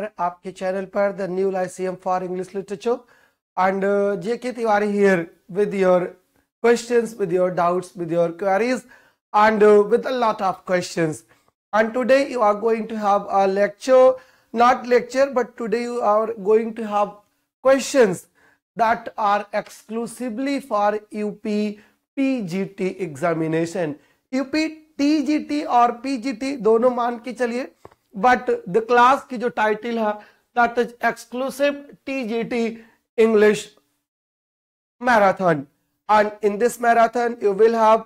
आपके चैनल पर the new lyceum for English literature and J K Tiwari here with your questions with your doubts with your queries and with a lot of questions and today you are going to have a lecture not lecture but today you are going to have question that are exclusively for UP T examination UP T और PGT दोनों मान के चलिए। But the class की जो title है that is exclusive TGT English marathon and in this marathon you will have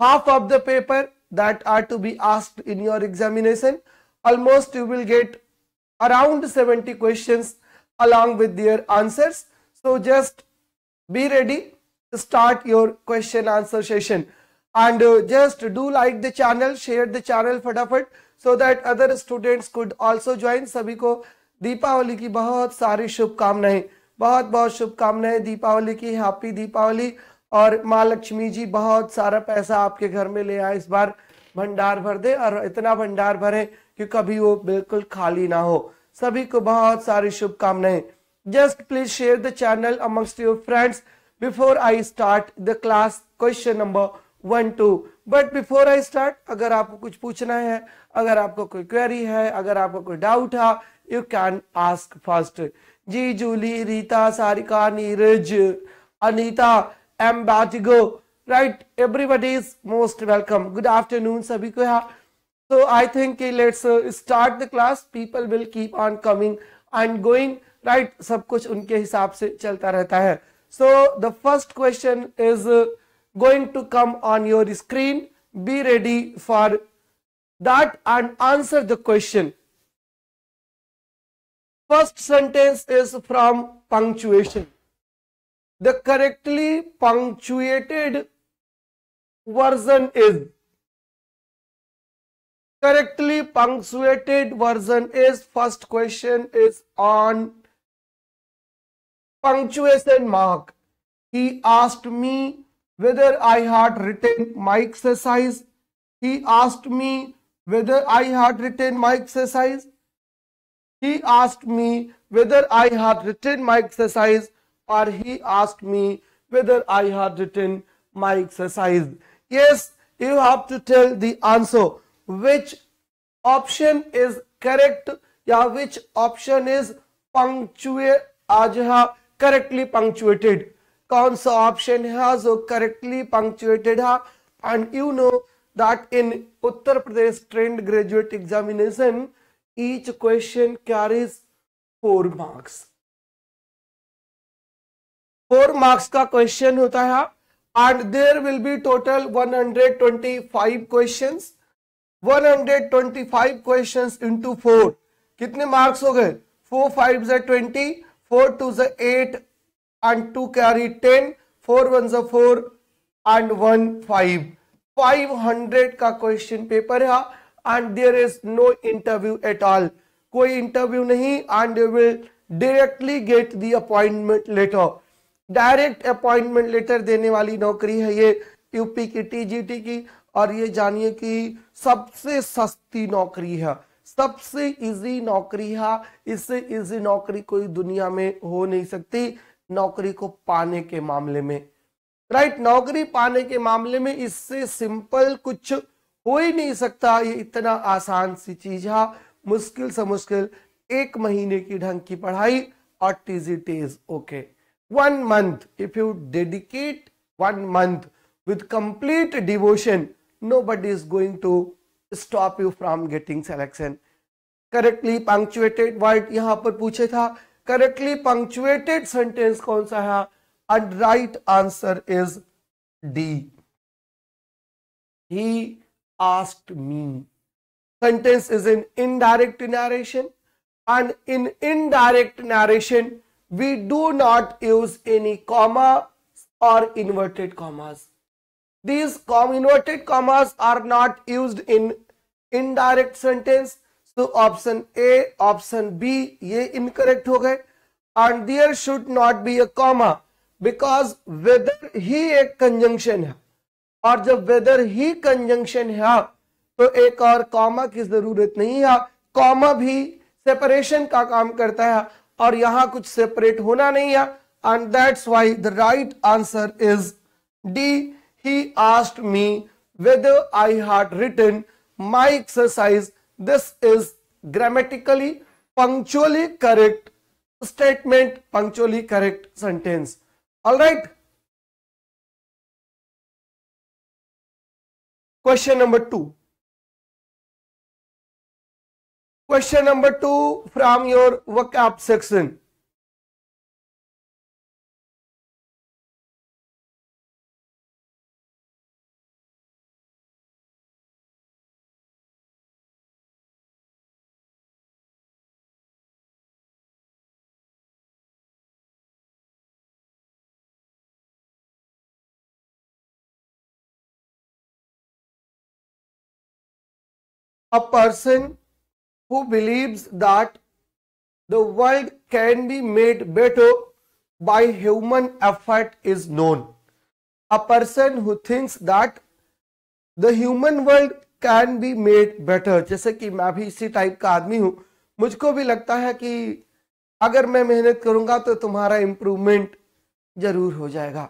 half of the paper that are to be asked in your examination almost you will get around 70 questions along with their answers so just be ready to start your question answer session and uh, just do like the channel share the channel फटाफट so that other students could also join सभी को दीपावली की बहुत सारी शुभकामनाएँ, बहुत बहुत शुभकामनाएँ दीपावली की हैप्पी दीपावली। और माँ लक्ष्मी जी, बहुत सारा पैसा आपके घर में ले आए इस बार। भंडार भर दे और इतना भंडार भरे कि कभी वो बिल्कुल खाली ना हो। सभी को बहुत सारी शुभकामनाएँ। Just please share the channel amongst your friends before I start the class question number one two but before I start अगर आपको कुछ पूछना है अगर आपको कोई क्वेरी है, अगर आपको कोई डाउट है यू कैन आस्क फ़र्स्ट जी, जूली, रीता, सारिका, नीरज, अनीता एम बैटिगो right everybody is most welcome good afternoon सभी को यहाँ. So I think let's start the class people will keep on coming and going right सब कुछ उनके हिसाब से चलता रहता है. So the first question is going to come on your screen be ready for that and answer the question. First sentence is from punctuation. The correctly punctuated version is correctly punctuated version is first question is on punctuation mark. He asked me whether I had written my exercise. He asked me whether I had written my exercise. He asked me whether I had written my exercise or he asked me whether I had written my exercise. Yes, you have to tell the answer which option is correct yeah, which option is punctuate ajha correctly punctuated. Kaun option has correctly punctuated and you know that in Uttar Pradesh trained graduate examination, each question carries four marks. Four marks का question होता है and there will be total 125 questions 125 questions into four कितने marks हो गए? Four five ज twenty four two ज eight and two carry ten four one ज four and one five 500 का क्वेश्चन पेपर है and there is no interview at all कोई interview नहीं and you will directly get the appointment letter direct appointment letter देने वाली नौकरी है ये यूपी की टीजीटी की, और ये जानिए कि सबसे सस्ती नौकरी है। सबसे इजी नौकरी है, इससे इजी नौकरी कोई दुनिया में हो नहीं सकती नौकरी को पाने के मामले में। राइट, नौकरी पाने के मामले में इससे सिंपल कुछ हो ही नहीं सकता। ये इतना आसान सी चीज़ है। मुश्किल से मुश्किल एक महीने की ढंग की पढ़ाई और TG stage, okay. One month if you dedicate one month with complete devotion nobody is going to stop you from getting selection correctly punctuated word यहाँ पर पूछे था। करेक्टली पंक्चुएटेड सेंटेंस कौन सा है? and right answer is D. He asked me. Sentence is in indirect narration and in indirect narration we do not use any comma or inverted commas. These inverted commas are not used in indirect sentence. So option A, option B ये incorrect हो गए and there should not be a comma because whether ही एक conjunction है। और जब whether ही conjunction है तो एक और कॉमा की ज़रूरत नहीं है। कॉमा भी सेपरेशन का काम करता है। और यहाँ कुछ सेपरेट होना नहीं है। And that's why the right answer is D he asked me whether I had return my exercise this is grammatically punctually correct statement punctually correct sentence All right. Question number 2 Question number 2 from your vocab section. A person who believes that the world can be made better by human effort is known. A person who thinks that the human world can be made better जैसे कि मैं भी इसी type का आदमी हूँ मुझको भी लगता है कि अगर मैं मेहनत करूँगा तो तुम्हारा इंप्रूवमेंट ज़रूर हो जाएगा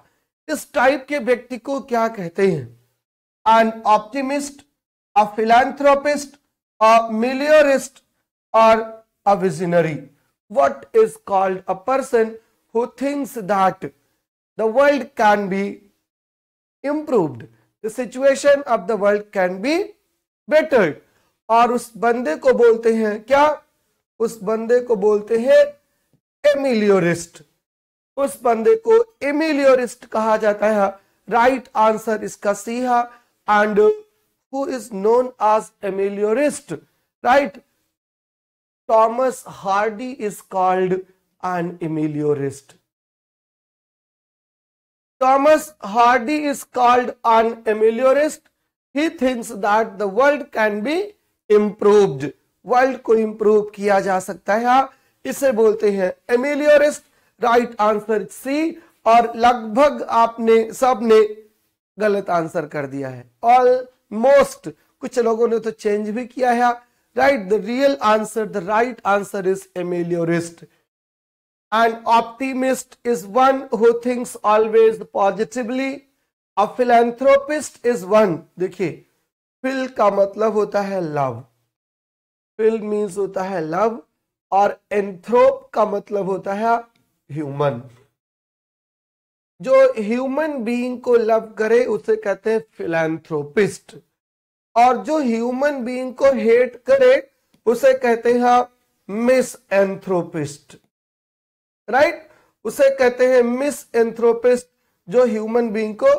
इस टाइप के व्यक्ति को क्या कहते हैं an optimist a philanthropist, a meliorist, or a visionary. What is called a person who thinks that the world can be improved. The situation of the world can be bettered. और उस बंदे को बोलते हैं क्या उस बंदे को बोलते हैं एमिलियोरिस्ट उस बंदे को एमिलियोरिस्ट कहा जाता है राइट आंसर इसका सी है and who is known as ameliorist, right? Thomas Hardy is called an ameliorist. Thomas Hardy is called an ameliorist. He thinks that the world can be improved. World को improve किया जा सकता है इसे बोलते हैं एमिलियोरिस्ट राइट आंसर सी और लगभग आपने सबने गलत आंसर कर दिया है ऑल मोस्ट। कुछ लोगों ने तो चेंज भी किया है। Right, the real answer, the right answer is ameliorist and optimist is one who thinks always positively. A philanthropist is one. देखिए, फिल का मतलब होता है लव। फिल मीन्स होता है लव। और एंथ्रोप का मतलब होता है ह्यूमन। जो ह्यूमन बीइंग को लव करे, उसे कहते हैं फिलेंथ्रोपिस्ट और जो ह्यूमन बीइंग को हेट करे, उसे कहते हैं मिस एंथ्रोपिस्ट राइट उसे कहते हैं मिस एंथ्रोपिस्ट जो ह्यूमन बीइंग को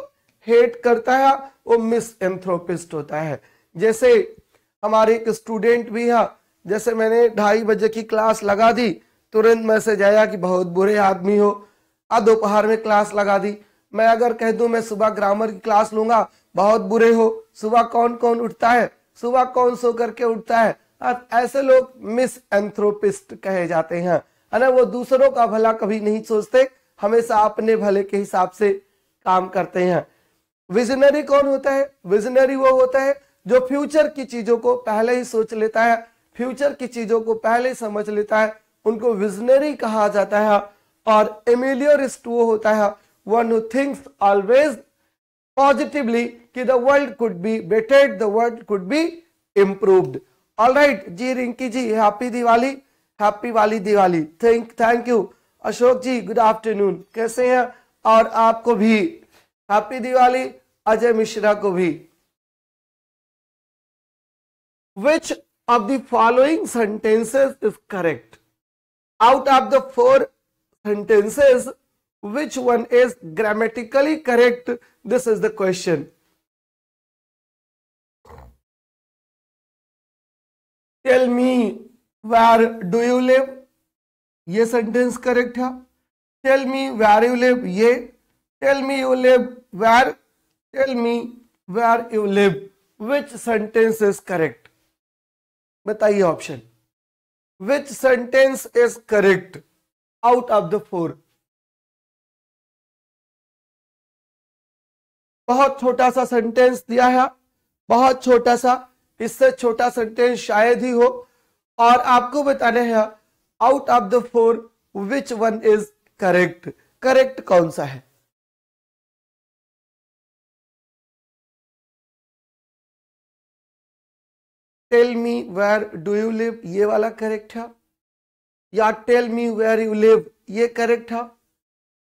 हेट करता है वो मिस एंथ्रोपिस्ट होता है. जैसे हमारे एक स्टूडेंट भी, है, जैसे मैंने ढाई बजे की क्लास लगा दी, तुरंत मैसेज आया कि बहुत बुरे आदमी हो आ, दोपहर में क्लास लगा दी। मैं अगर कह दूँ, मैं सुबह ग्रामर की क्लास लूँगा। बहुत बुरे हो। सुबह कौन कौन उठता है? सुबह कौन सो करके उठता है? ऐसे लोग मिस एंथ्रोपिस्ट कहे जाते हैं। है ना, वो दूसरों का भला कभी नहीं सोचते। हमेशा अपने भले के हिसाब से काम करते हैं। विजनरी कौन होता है? विजनरी वो होता है जो फ्यूचर की चीज़ों को पहले ही सोच लेता है। फ्यूचर की चीज़ों को पहले ही समझ लेता है। उनको विजनरी कहा जाता है। और एमिलियोरिस्ट वो होता है one who thinks always positively कि the world could be bettered the world could be improved all right ji Rinki ji happy Diwali happy वाली Diwali. Thank thank you Ashok ji good afternoon कैसे हैं? और आपको भी। हैप्पी दिवाली, अजय मिश्रा को भी। Which of the following sentences is correct? Out of the four sentences which one is grammatically correct this is the question tell me where do you live ये sentence correct है tell me where you live ये tell me you live where tell me where you live which sentence is correct बताइए option which sentence is correct out of the four बहुत छोटा सा sentence दिया है। बहुत छोटा सा, इससे छोटा सेंटेंस शायद ही हो। और आपको बताना है out of the four which one is correct correct कौन सा है? Tell me where do you live ये वाला करेक्ट है। या tell me where you live ये करेक्ट है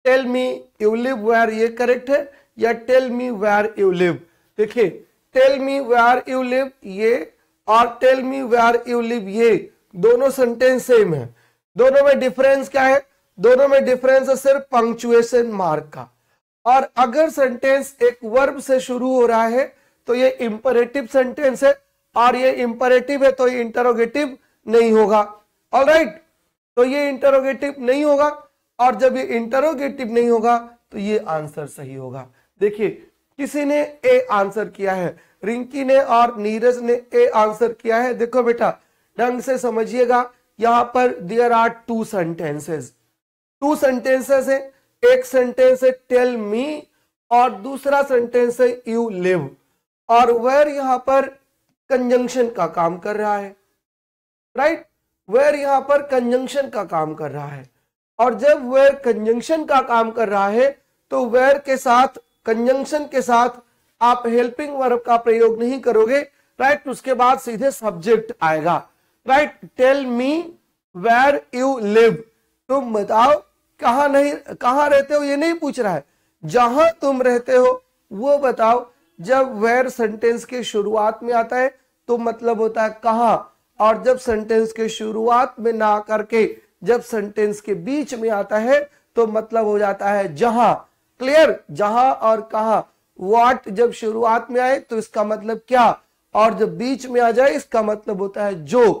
tell me you live where ये करेक्ट है। या tell me where you live देखिए tell me where you live ये और tell me where you live ये दोनों सेंटेंस सेम है। दोनों में डिफरेंस क्या है? दोनों में डिफरेंस है सिर्फ़ पंक्चुएशन मार्क का। और अगर सेंटेंस एक वर्ब से शुरू हो रहा है तो ये इंपरेटिव सेंटेंस है। और ये इंपरेटिव है तो ये इंटरोगेटिव नहीं होगा। ऑल राइट तो ये इंटरोगेटिव नहीं होगा, और जब ये इंटरोगेटिव नहीं होगा तो ये आंसर सही होगा। देखिए, किसी ने ए आंसर किया है, रिंकी ने और नीरज ने ए आंसर किया है। देखो बेटा, ढंग से समझिएगा, यहाँ पर there are two sentences two sentences है, एक सेंटेंस है टेल मी और दूसरा सेंटेंस है यू लिव और वेर यहाँ पर कंजंक्शन का काम कर रहा है। राइट वेर यहाँ पर कंजंक्शन का काम कर रहा है। और जब वेर कंजंक्शन का काम कर रहा है तो वेर के साथ कंजंक्शन के साथ आप हेल्पिंग वर्ब का प्रयोग नहीं करोगे राइट उसके बाद सीधे सब्जेक्ट आएगा। Right tell me where you live तुम बताओ, कहा नहीं, कहा रहते हो ये नहीं पूछ रहा है। जहाँ तुम रहते हो, वो बताओ। जब वेर सेंटेंस के शुरुआत में आता है तो मतलब होता है कहा। और जब सेंटेंस के शुरुआत में ना करके जब सेंटेंस के बीच में आता है तो मतलब हो जाता है जहाँ। क्लियर जहाँ और कहा। वाट जब शुरुआत में आए तो इसका मतलब क्या? और जब बीच में आ जाए, इसका मतलब होता है जो।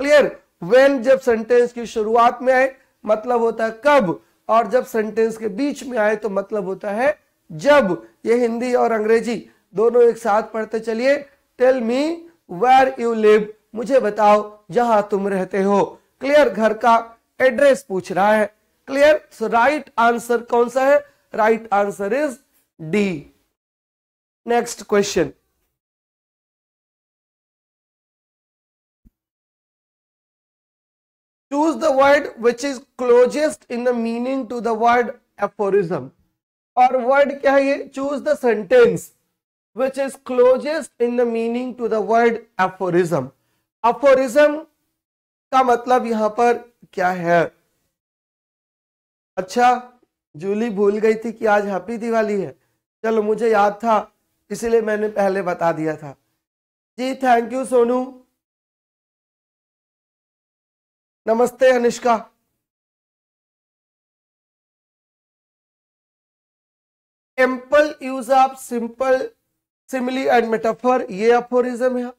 क्लियर वेन जब सेंटेंस की शुरुआत में आए मतलब होता है कब। और जब सेंटेंस के बीच में आए तो मतलब होता है जब। ये हिंदी और अंग्रेज़ी दोनों एक साथ पढ़ते चलिए। Tell me where you live मुझे बताओ, जहाँ तुम रहते हो? क्लियर घर का एड्रेस पूछ रहा है। क्लियर? राइट आंसर कौन सा है? Right answer is D next question choose the word which is closest in the meaning to the word aphorism और वर्ड क्या है ये? Choose the sentence which is closest in the meaning to the word aphorism aphorism का मतलब यहाँ पर क्या है? अच्छा जूली भूल गई थी कि आज हैप्पी दिवाली है। चलो, मुझे याद था, इसलिए मैंने पहले बता दिया था। जी थैंक यू सोनू। नमस्ते, Anishka. Ample use of simple simile and metaphor ये अफोरिज्म है।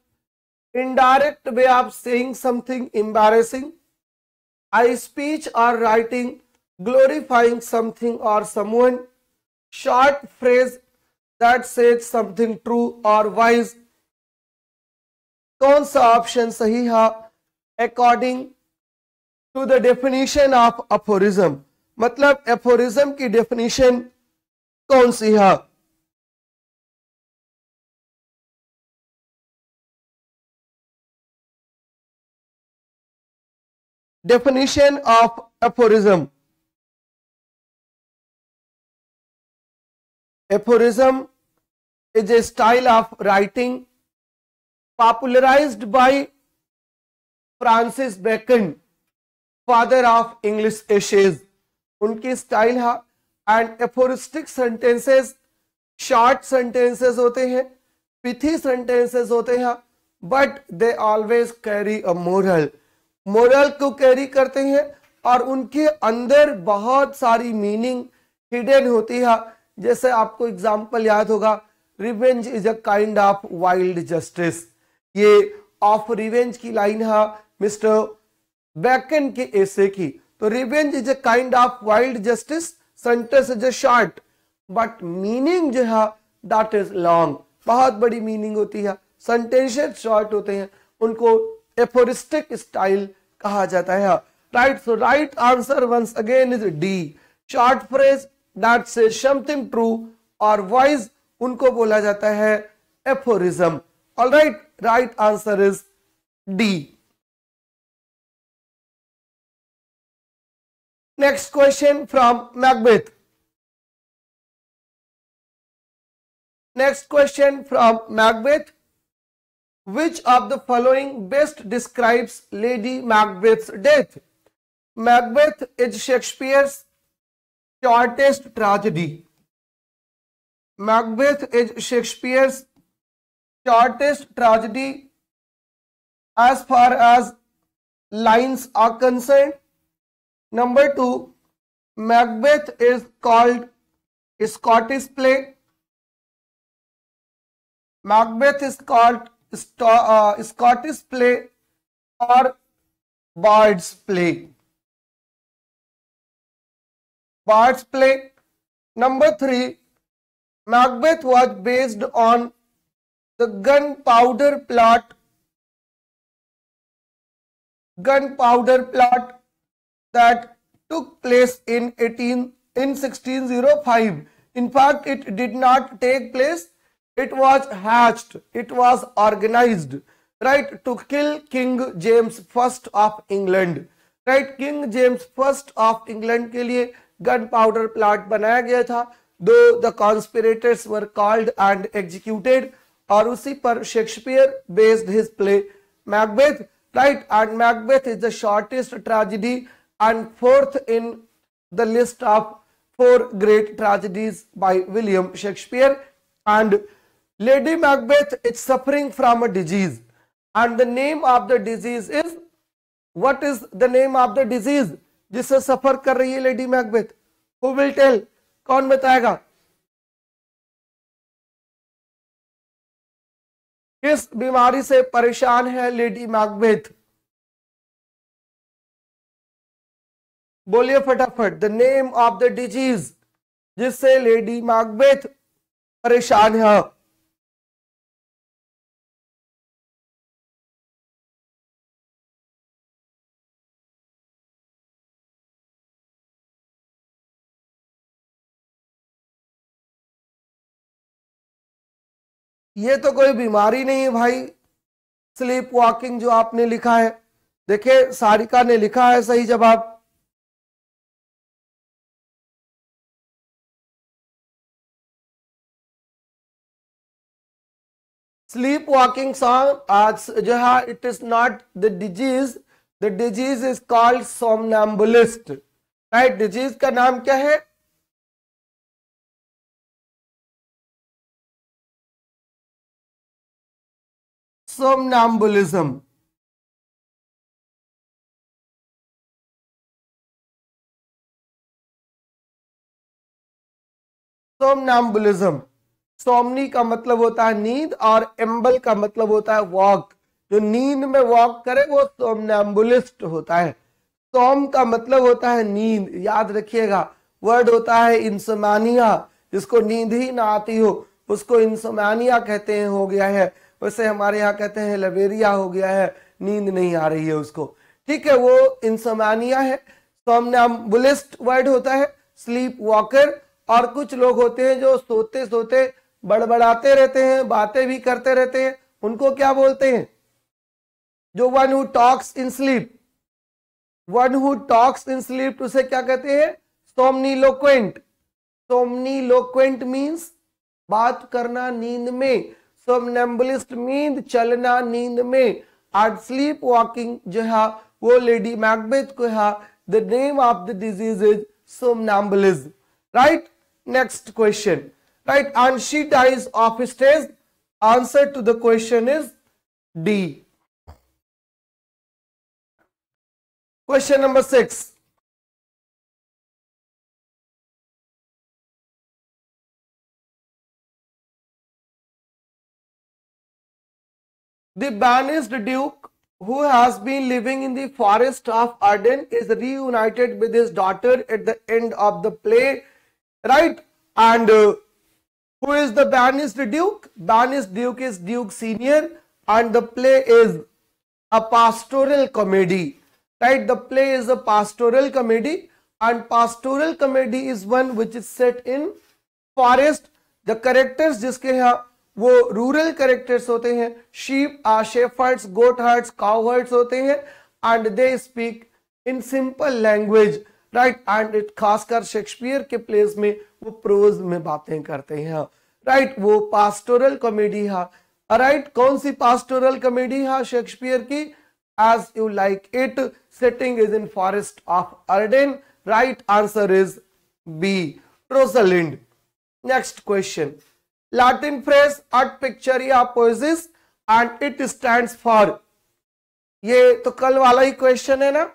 Indirect way of saying something embarrassing I speech और राइटिंग ग्लोरीफाइंग समथिंग और someone short phrase that says something true और वाइज कौन सा ऑप्शन सही है? According to the definition of aphorism मतलब एफोरिज्म की डेफिनेशन कौन सी है? Definition of aphorism aphorism is a style of writing popularized by francis bacon father of English essays उनकी स्टाइल है and aphoristic sentences short sentences होते हैं pithy sentences होते हैं but they always carry a moral moral को carry करते हैं और उनके अंदर बहुत सारी मीनिंग हिडन होती है। जैसे आपको एग्ज़ाम्पल याद होगा revenge is a kind of wild justice ये ऑफ़ रिवेंज की लाइन है मिस्टर बैकन के ऐसे की। तो revenge is a kind of wild justice sentence is a short but meaning जो है दैट इज़ लॉन्ग बहुत बड़ी मीनिंग होती है। सेंटेंसेस शॉर्ट होते हैं। उनको एफोरिस्टिक स्टाइल कहा जाता है। Right so right answer once again is D short phrase that say something true और वॉइस उनको बोला जाता है aphorism all right right answer is D next question from Macbeth next question from Macbeth Which of the following best describes Lady Macbeth's death? Macbeth is Shakespeare's shortest tragedy. Macbeth is Shakespeare's shortest tragedy as far as lines are concerned. Number two, Macbeth is called a Scottish play. Macbeth is called uh, Scottish play or Bard's play. Bard's play. Number three, Macbeth was based on the gunpowder plot gunpowder plot that took place in 18 in 1605 in fact it did not take place it was hatched it was organized right to kill king james first of england right king james first of england के लिए gun powder plot बनाया गया था though the conspirators were called and executed और उसी पर Shakespeare based his play Macbeth right and macbeth is the shortest tragedy and fourth in the list of four great tragedies by william shakespeare and lady macbeth is suffering from a disease and the name of the disease is what is the name of the disease जिससे सफ़र कर रही है lady Macbeth who will tell कौन बताएगा किस बीमारी से परेशान है लेडी मैकबेथ बोलिए फटाफट the name of the disease जिससे लेडी मैकबेथ परेशान है ये तो कोई बीमारी नहीं है भाई। स्लीप वॉकिंग जो आपने लिखा है, देखिए, सारिका ने लिखा है सही जवाब। स्लीप वॉकिंग सॉन्ग आज जो है it is not the disease the disease is called somnambulist right disease का नाम क्या है? Somnambulism. Somnambulism. सोमनी का मतलब होता है नींद और एम्बल का मतलब होता है वॉक जो नींद में वॉक करे, वो सोमनैम्बुलिस्ट होता है. सोम का मतलब होता है नींद. याद रखिएगा. वर्ड होता है इंसमानिया जिसको नींद ही ना आती हो, उसको इंसमानिया कहते हैं, हो गया है. वैसे हमारे यहाँ कहते हैं लवेरिया हो गया है, नींद नहीं आ रही है उसको। ठीक है, वो इंसमानिया है सोमनैम्बुलिस्ट वर्ड होता है स्लीप वॉकर और कुछ लोग होते हैं जो सोते सोते बड़बड़ाते रहते हैं, बातें भी करते रहते हैं, उनको क्या बोलते हैं? जो one who talks in sleep one who talks in sleep उसे क्या कहते हैं? सोमनीलोक्वेंट सोमनीलोक्वेंट मीन्स बात करना नींद में सोमनेम्बलिस्ट मीन चलना नींद में आज स्लीप वॉकिंग जो है वो लेडी मैकबेथ को है the name of the disease is somnambulism right next question right and she dies of stress. Answer to the question is d. Question number 6 The banished duke who has been living in the forest of Arden is reunited with his daughter at the end of the play, right? And uh, who is the banished duke? Banished duke is Duke Senior and the play is a pastoral comedy. Right? The play is a pastoral comedy and pastoral comedy is one which is set in forest. The characters जिसके यहाँ वो rural characters होते हैं। Sheep shepherds goat herds cow herds होते हैं and they speak in simple language right and it खासकर Shakespeare के place में वो प्रोज में बातें करते हैं। राइट right, वो पास्टोरल कॉमेडी है। राइट कौन सी पास्टोरल कॉमेडी है शेक्सपियर की? As you like it setting is in forest of Arden right answer is B Rosalind next question phrase ut pictura poesis and it stand for ये तो कल वाला ही question है ना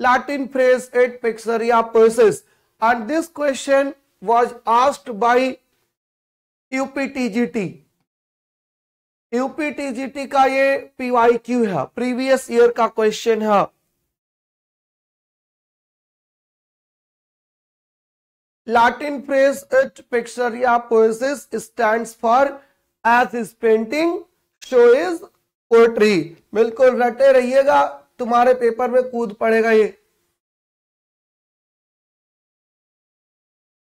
Latin phrase et pixaria persis and this question was asked by UPTGT. UPTGT का ये PYQ है previous year का क्वेश्चन है Latin phrase ut pictura poesis stand for as is painting so is poetry बिल्कुल रटे रहिएगा, तुम्हारे पेपर में कूद पड़ेगा ये।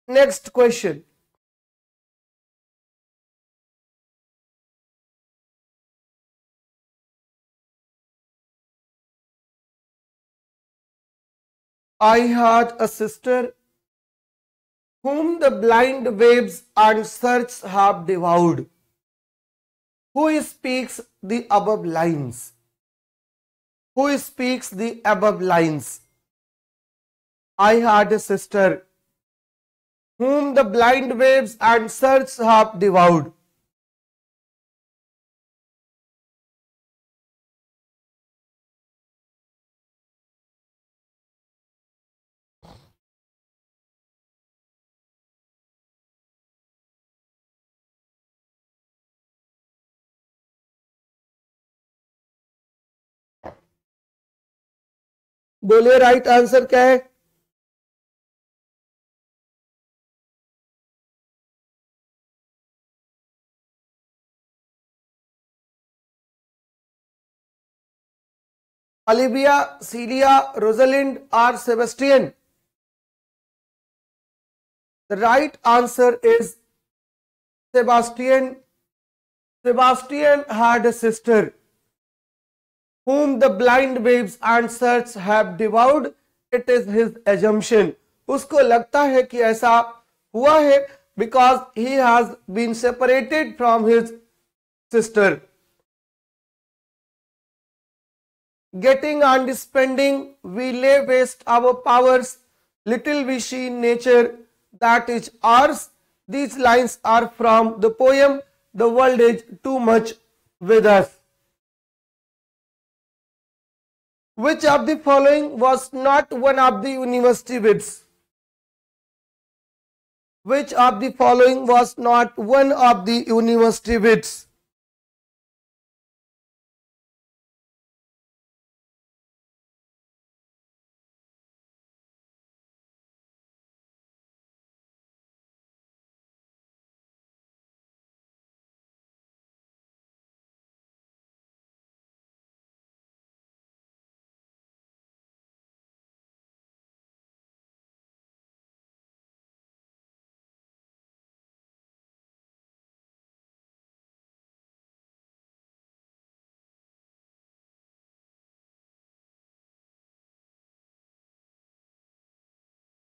Next question I had a sister whom the blind waves and search have devoured. Who speaks the above lines? who speaks the above lines. I had a sister whom the blind waves and surge have devoured. बोलिए right answer क्या है? Olivia, Celia, Rosalind, or Sebastian. The right answer is Sebastian Sebastian had sister whom the blind waves and search have devoured, it is his assumption. उसको लगता है कि ऐसा हुआ है because he has been separated from his sister. Getting and spending, we lay waste our powers, little we see in nature that is ours. These lines are from the poem The World is Too Much With Us. Which of the following was not one of the university bids? Which of the following was not one of the university bids?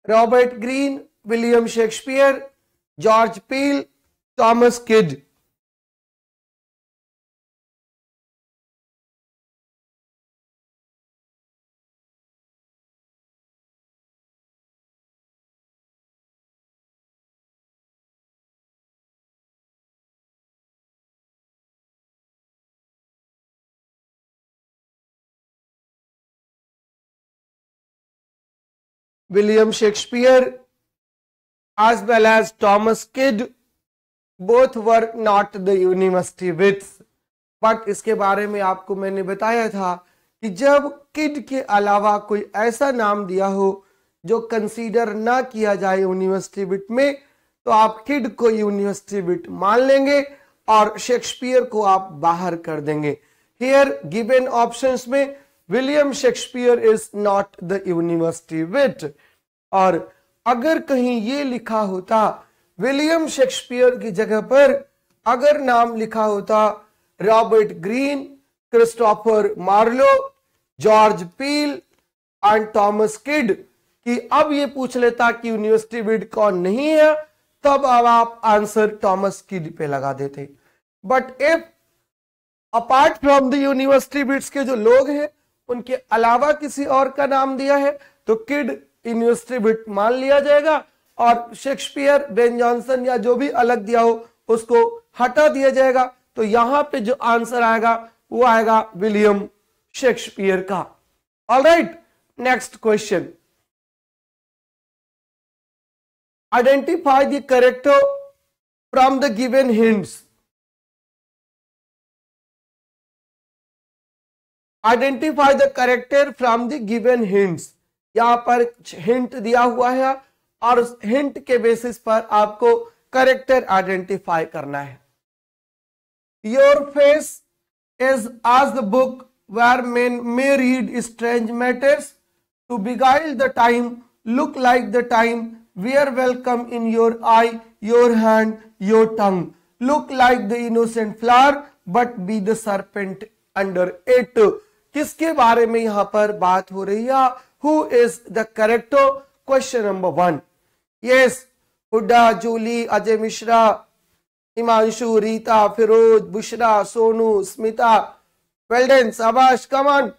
Robert Greene, William Shakespeare, George Peele, Thomas Kidd. William Shakespeare, as well as Thomas Kidd, both were not the university wits. But इसके बारे में आपको मैंने बताया था कि जब kid के अलावा कोई ऐसा नाम दिया हो जो कंसीडर ना किया जाए यूनिवर्सिटी बिट में तो आप किड को यूनिवर्सिटी बिट मान लेंगे और शेक्सपियर को आप बाहर कर देंगे। हियर गिवन ऑप्शंस में William Shakespeare is not the university wit और अगर कहीं ये लिखा होता विलियम शेक्सपियर की जगह पर अगर नाम लिखा होता Robert Greene Christopher Marlowe George Peele and Thomas Kyd कि अब ये पूछ लेता कि यूनिवर्सिटी बिड कौन नहीं है, तब अब आप आंसर टॉमस किड पे लगा देते। But if apart from the university wits के जो लोग हैं उनके अलावा किसी और का नाम दिया है तो किड यूनिवर्सिटी मान लिया जाएगा, और शेक्सपियर, बेन जॉनसन या जो भी अलग दिया हो, उसको हटा दिया जाएगा। तो यहाँ पे जो आंसर आएगा, वो आएगा विलियम शेक्सपियर का। All right next question identify the character from the given hints identify the character from the given hints यहाँ पर हिंट दिया हुआ है और उस हिंट के बेसिस पर आपको करेक्टर आइडेंटिफाई करना है। Your face is as the book where men may read strange matters to beguile the time look like the time wear welcome in your eye your hand your tongue look like the innocent flower but be the serpent under it किसके बारे में यहाँ पर बात हो रही है? Who is the character question number one yes Hooda, Julie, Ajay Mishra, Himanshu, Rita, Firoz, Bushra, Sonu, Smita. Well done साबाश come on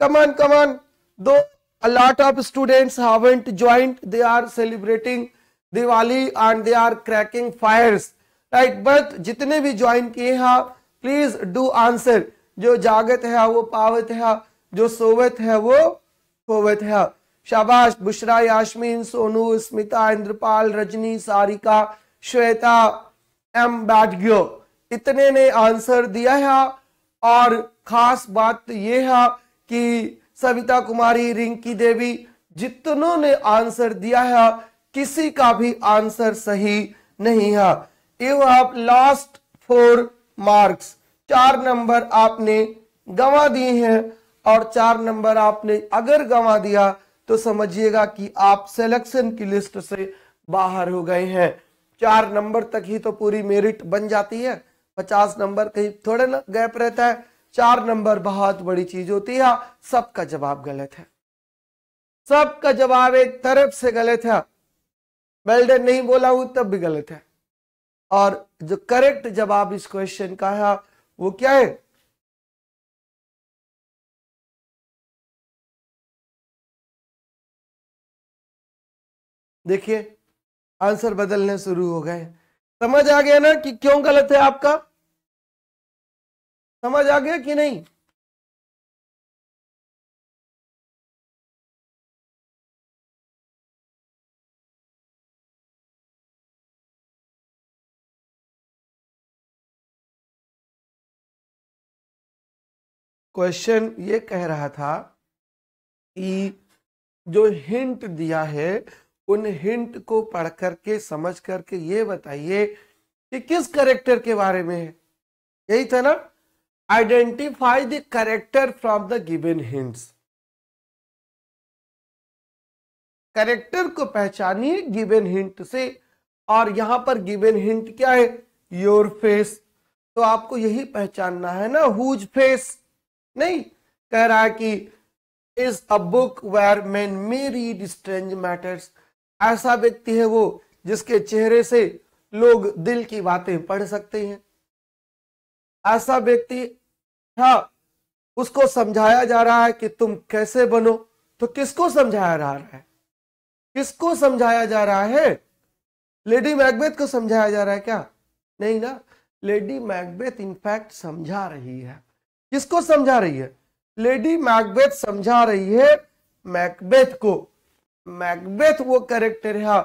come on come on दो lot of students haven't joined, they are celebrating Diwali and they are cracking fires right but जितने भी join किए हैं please do answer जो जागत है, वो पावत है, जो सोवत है, वो होवत है। शाबाश, बुशरा, यास्मीन, सोनू, स्मिता, इंद्रपाल, रजनी, सारिका, श्वेता, एम बैटग्यो इतने ने आंसर दिया है। और खास बात तो ये है कि सविता कुमारी, रिंकी देवी, जितनों ने आंसर दिया है, किसी का भी आंसर सही नहीं है। You have last four marks चार नंबर आपने गंवा दिए हैं और चार नंबर आपने अगर गंवा दिया तो समझिएगा कि आप सिलेक्शन की लिस्ट से बाहर हो गए हैं। चार नंबर तक ही तो पूरी मेरिट बन जाती है। पचास नंबर कहीं थोड़े ना गैप रहता है। चार नंबर बहुत बड़ी चीज़ होती है। सबका जवाब गलत है। सबका जवाब एक तरफ़ से गलत है। वेल्डन नहीं बोला हूँ तब भी गलत है। और जो करेक्ट जवाब इस क्वेश्चन का है वो क्या है? देखिए, आंसर बदलने शुरू हो गए। समझ आ गया ना कि क्यों गलत है आपका? समझ आ गया कि नहीं? क्वेश्चन ये कह रहा था कि जो हिंट दिया है, उन हिंट को पढ़ करके, समझ करके ये बताइए कि किस करेक्टर के बारे में है। यही था ना? Identify the character from the given hints character को पहचानिए गिवन हिंट से, और यहाँ पर गिवन हिंट क्या है? योर फेस तो आपको यही पहचानना है ना? हुज फेस नहीं, कह रहा है कि is a book where man may read strange matters ऐसा व्यक्ति है वो, जिसके चेहरे से लोग दिल की बातें पढ़ सकते हैं। ऐसा व्यक्ति हाँ उसको समझाया जा रहा है कि तुम कैसे बनो तो किसको समझाया जा रहा है? किसको समझाया जा रहा है? लेडी मैकबेथ को समझाया जा रहा है क्या? नहीं ना, लेडी मैकबेथ इनफैक्ट समझा रही है। किसको समझा रही है? लेडी मैकबेथ समझा रही है मैकबेथ को। मैकबेथ वो करेक्टर है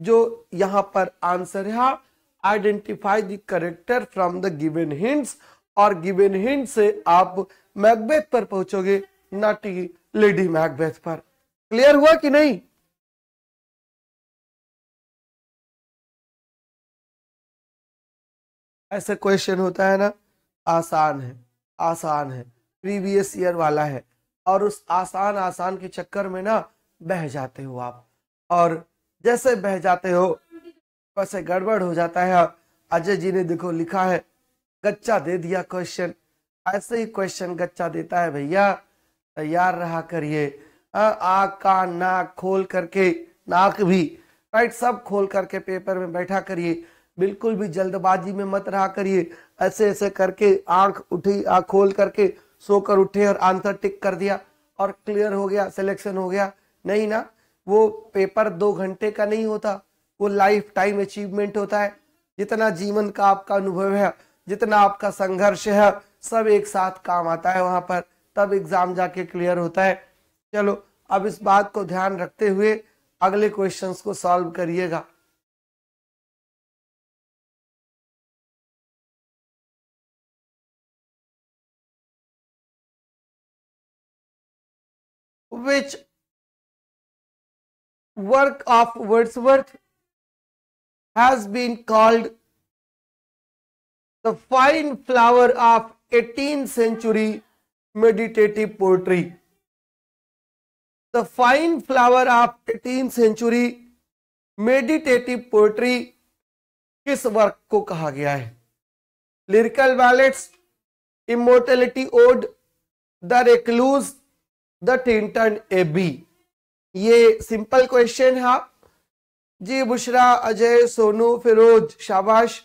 जो यहाँ पर आंसर है identify the character from the given hints और गिवन हिंट से आप मैकबेथ पर पहुंचोगे नॉट लेडी मैकबेथ पर। क्लियर हुआ कि नहीं? ऐसे क्वेश्चन होता है ना, आसान है। आसान है प्रीवियस ईयर वाला है। और उस आसान आसान के चक्कर में ना बह जाते हो आप। और जैसे बह जाते हो, वैसे गड़बड़ हो जाता है। अजय जी ने देखो लिखा है, गच्चा दे दिया क्वेश्चन ऐसे ही क्वेश्चन गच्चा देता है, भैया, तैयार रहा करिए। आग का नाक खोल करके, नाक भी राइट सब खोल करके पेपर में बैठा करिए। बिल्कुल भी जल्दबाजी में मत रहा करिए। ऐसे ऐसे करके आँख उठी, आँख खोल करके सोकर उठे और आंसर टिक कर दिया और क्लियर हो गया सिलेक्शन हो गया। नहीं ना, वो पेपर दो घंटे का नहीं होता, वो लाइफ टाइम अचीवमेंट होता है। जितना जीवन का आपका अनुभव है, जितना आपका संघर्ष है, सब एक साथ काम आता है वहाँ पर। तब एग्ज़ाम जाके क्लियर होता है। चलो, अब इस बात को ध्यान रखते हुए अगले क्वेश्चंस को सॉल्व करिएगा। Which work of Wordsworth has been called the fine flower of 18th century meditative poetry. The fine flower of 18th century meditative poetry किस वर्क को कहा गया है lyrical ballads immortality ode the recluse the Tintern Abbey. ये simple question है आप। जी बुशरा, अजय, सोनू, फिरोज, शाबाश,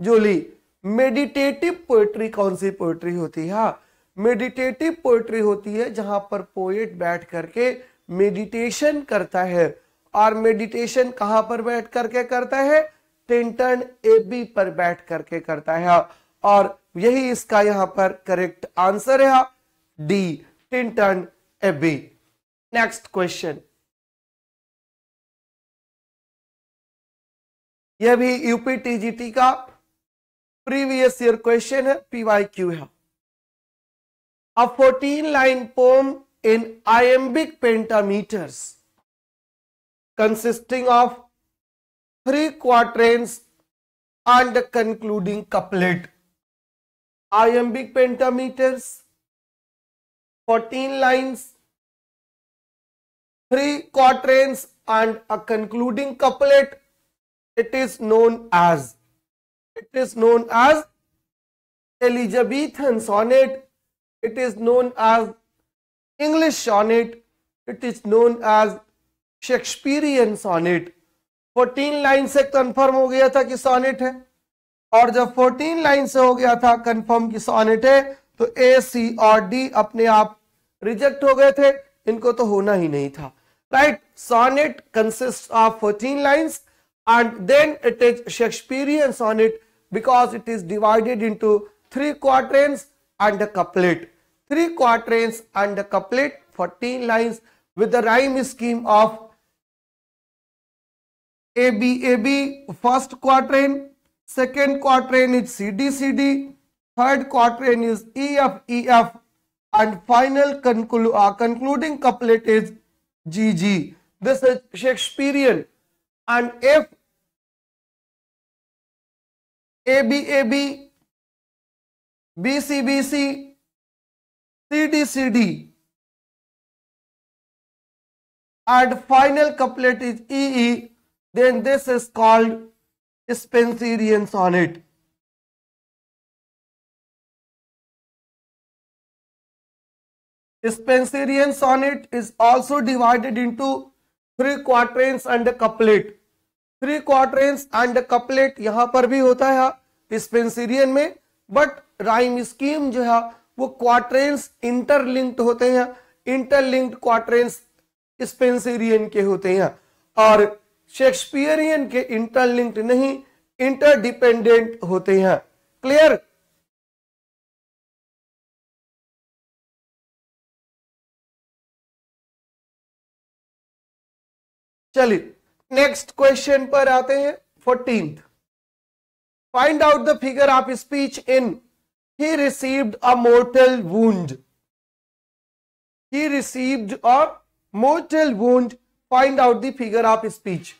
जूली। मेडिटेटिव पोएट्री कौन सी पोएट्री होती है? मेडिटेटिव पोएट्री होती है जहाँ पर पोएट बैठ करके मेडिटेशन करता है। और मेडिटेशन कहाँ पर बैठ करके करता है? टिंटन ए बी पर बैठ करके करता है। और यही इसका यहाँ पर करेक्ट आंसर है। D Tintern Abbey next question यह भी यूपी टीजीटी का प्रीवियस ईयर क्वेश्चन है पीवाई क्यू है a 14 line poem in iambic pentameters consisting of three quatrains and a concluding couplet iambic pentameters 14 lines three quatrains and a concluding couplet it is known as it is known as elizabethan sonnet it is known as english sonnet it is known as Shakespearean sonnet 14 line से confirm हो गया था कि sonnet है और जब 14 line से हो गया था कंफर्म कि सोनेट है तो ए सी और डी अपने आप रिजेक्ट हो गए थे, इनको तो होना ही नहीं था। Right sonnet consist of fourteen line and then it is Shakespearean sonnet because it is divided into three quatrain and couplet three quatrain and couplet fourteen lines with rhyme scheme of A B A B first quatrain second quatrain is C D C D third quatrain is EFEF, and final conclu uh, concluding couplet is GG. This is Shakespearean and if BC CD CD and final couplet is EE then this is called Spenserian sonnet. Spenserian sonnet is also divided into three quatrains and couplet three quatrains and couplet यहाँ पर भी होता है स्पेंसिरियन में but rhyme scheme जो है, वो quatrains interlinked होते हैं। इंटरलिंक्ड क्वार्टरेंस स्पेंसिरियन के होते हैं। और शेक्सपियरियन के इंटरलिंक्ड नहीं इंटरडिपेंडेंट होते हैं। क्लियर चलिए नेक्स्ट क्वेश्चन पर आते हैं fourteenth find out the figure of speech in he received a mortal wound he received a mortal wound find out the figure of speech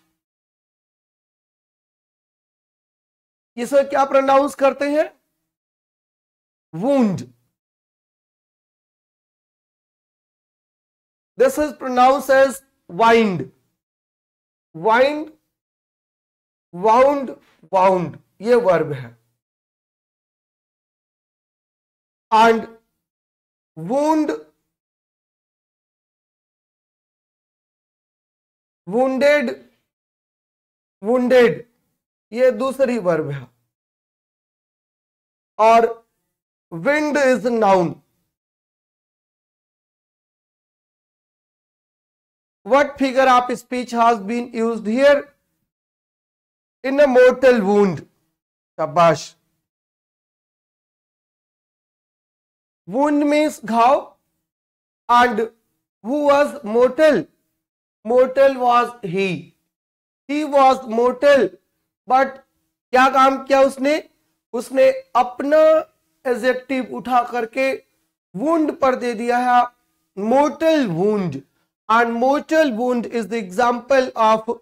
इसे क्या प्रोनाउंस करते हैं? Wound this is pronounce as wind wind, wound wound, ये verb है। And wound wounded wounded, ये दूसरी verb है। और wind is noun what figure of speech has been used here in a mortal wound shabash wound means घाव and who was mortal mortal was he he was mortal but क्या काम किया उसने उसने अपना एजेक्टिव उठा करके वुंड पर दे दिया है mortal wound and mortal wound is the example of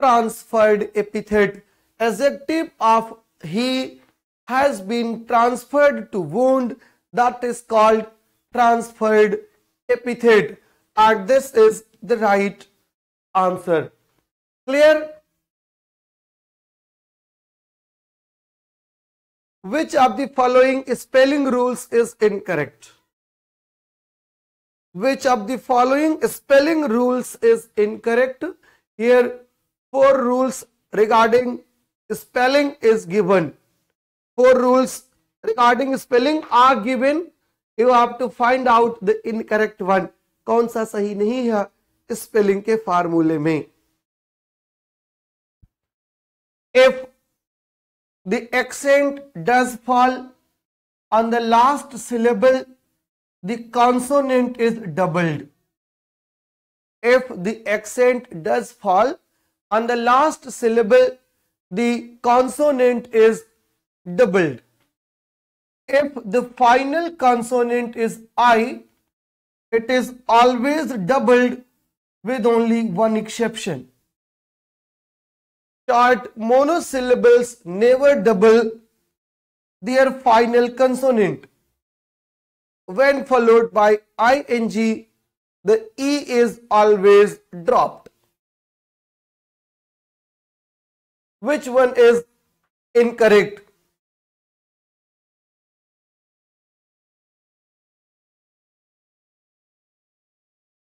transferred epithet. Adjective of he has been transferred to wound that is called transferred epithet. And this is the right answer. Clear? Which of the following spelling rules is incorrect? which of the following spelling rules is incorrect here four rules regarding spelling is given four rules regarding spelling are given you have to find out the incorrect one कौन सा सही नहीं है spelling के फार्मूले में if the accent does fall on the last syllable the consonant is doubled if the accent does fall on the last syllable the consonant is doubled if the final consonant is I, it is always doubled with only one exception. Short monosyllables never double their final consonant When followed by ing, the e is always dropped. Which one is incorrect?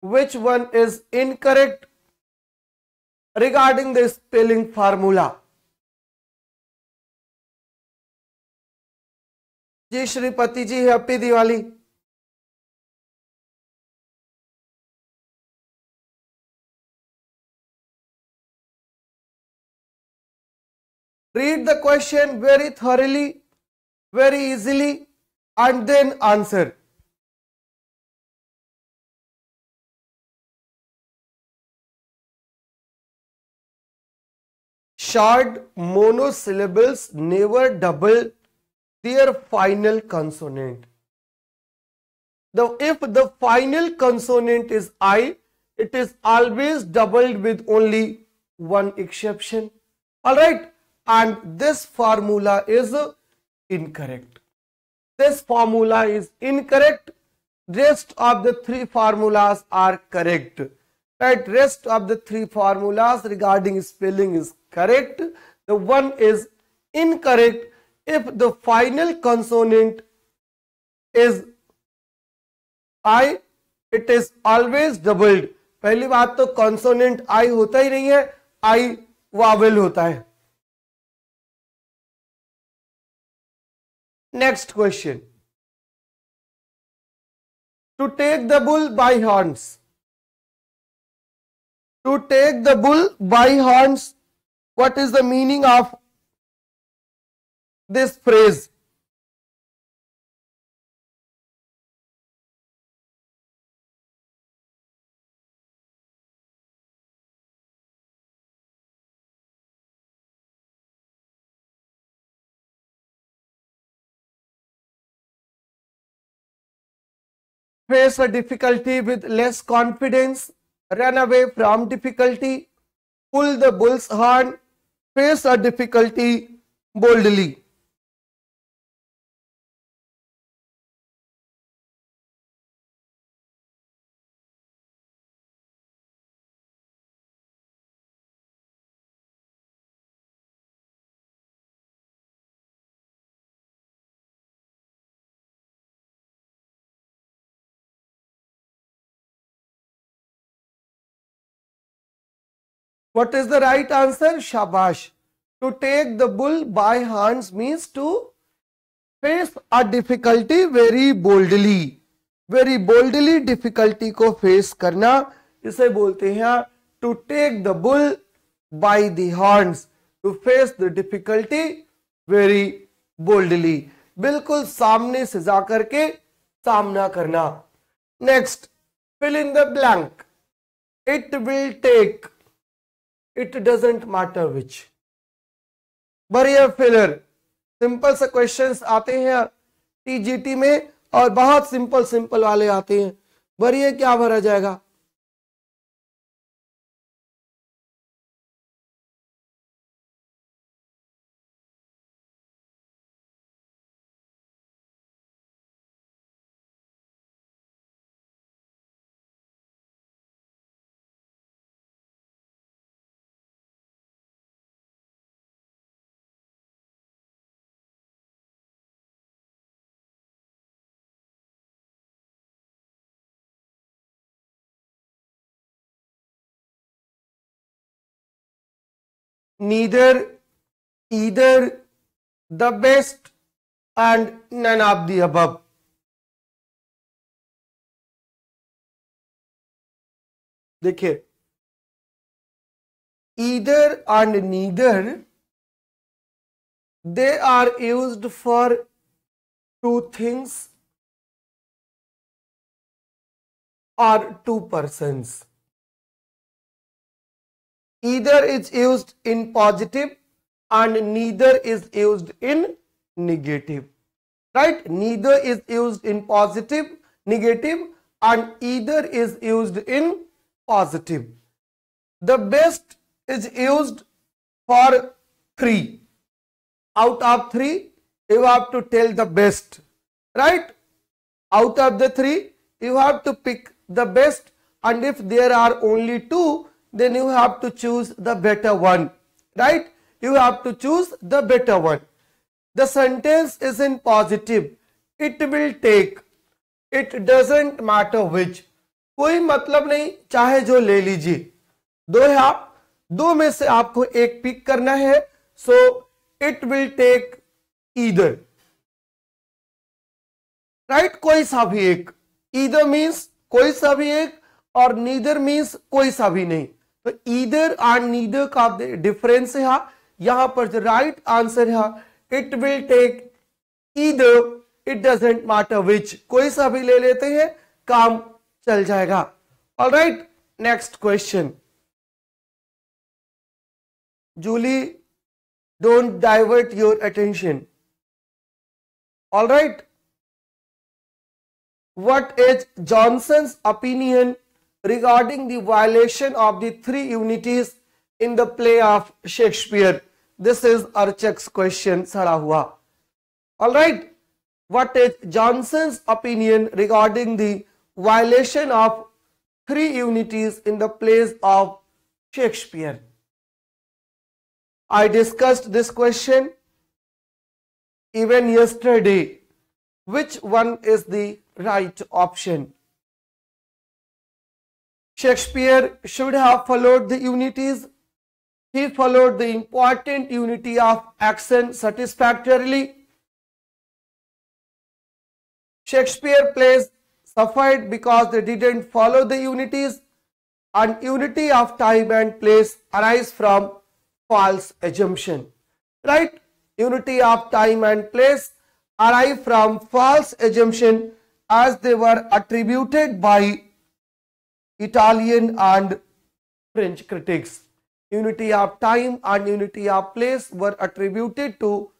which one is incorrect regarding the spelling formula ji Shripati ji happy Diwali Read the question very thoroughly very easily and then answer short monosyllables never double their final consonant. The, if the final consonant is I, it is always doubled with only one exception. Alright, and this formula is incorrect. This formula is incorrect. Rest of the three formulas are correct. Right, rest of the three formulas regarding spelling is correct the one is incorrect if the final consonant is i it is always doubled पहली बात तो consonant आई होता ही नहीं है आई Wavell होता है Next question. To take the bull by horns. To take the bull by horns. What is the meaning of this phrase? Face a difficulty with less confidence, run away from difficulty, pull the bull's horn, face a difficulty boldly. What is the right answer? Shabash. To take the bull by hands means to face a difficulty very boldly. Very boldly difficulty को face करना इसे बोलते हैं to take the bull by the horns. To face the difficulty very boldly. बिल्कुल सामने से जा करके सामना करना next fill in the blank it will take it doesn't matter which barrier filler. Simple से क्वेश्चंस आते हैं टीजीटी में और बहुत सिंपल सिंपल वाले आते हैं। बरिए क्या भरा जाएगा? Neither, either, the best and none of the above. देखिए either and neither they are used for two things or two persons either is used in positive and neither is used in negative. Right? Neither is used in positive negative and either is used in positive. The best is used for three. Out of three you have to tell the best. Right? Out of the three you have to pick the best. And if there are only two then you have to choose the better one right you have to choose the better one the sentence is in positive it will take it doesn't matter which कोई मतलब नहीं चाहे जो ले लीजिए दो है आप दो में से आपको एक पिक करना है so it will take either right कोई सा भी एक ईदर मीन्स कोई सा भी एक और नीदर मीन्स कोई सा भी नहीं तो ईदर एंड नीदर का डिफरेंस है यहाँ पर जो राइट आंसर है it will take either it doesn't matter which कोई सा भी ले लेते हैं, काम चल जाएगा। All right next question Julie don't divert your attention all right what is Johnson's opinion regarding the violation of the three unities in the play of Shakespeare. This is Archak's question, Sada hua. Alright, what is Johnson's opinion regarding the violation of three unities in the plays of Shakespeare? I discussed this question even yesterday. Which one is the right option? Shakespeare should have followed the unities. He followed the important unity of action satisfactorily. Shakespeare plays suffered because they didn't follow the unities and unity of time and place arise from false assumption. Right? Unity of time and place arise from false assumption as they were attributed by Italian and French critics. Unity of time and unity of place were attributed to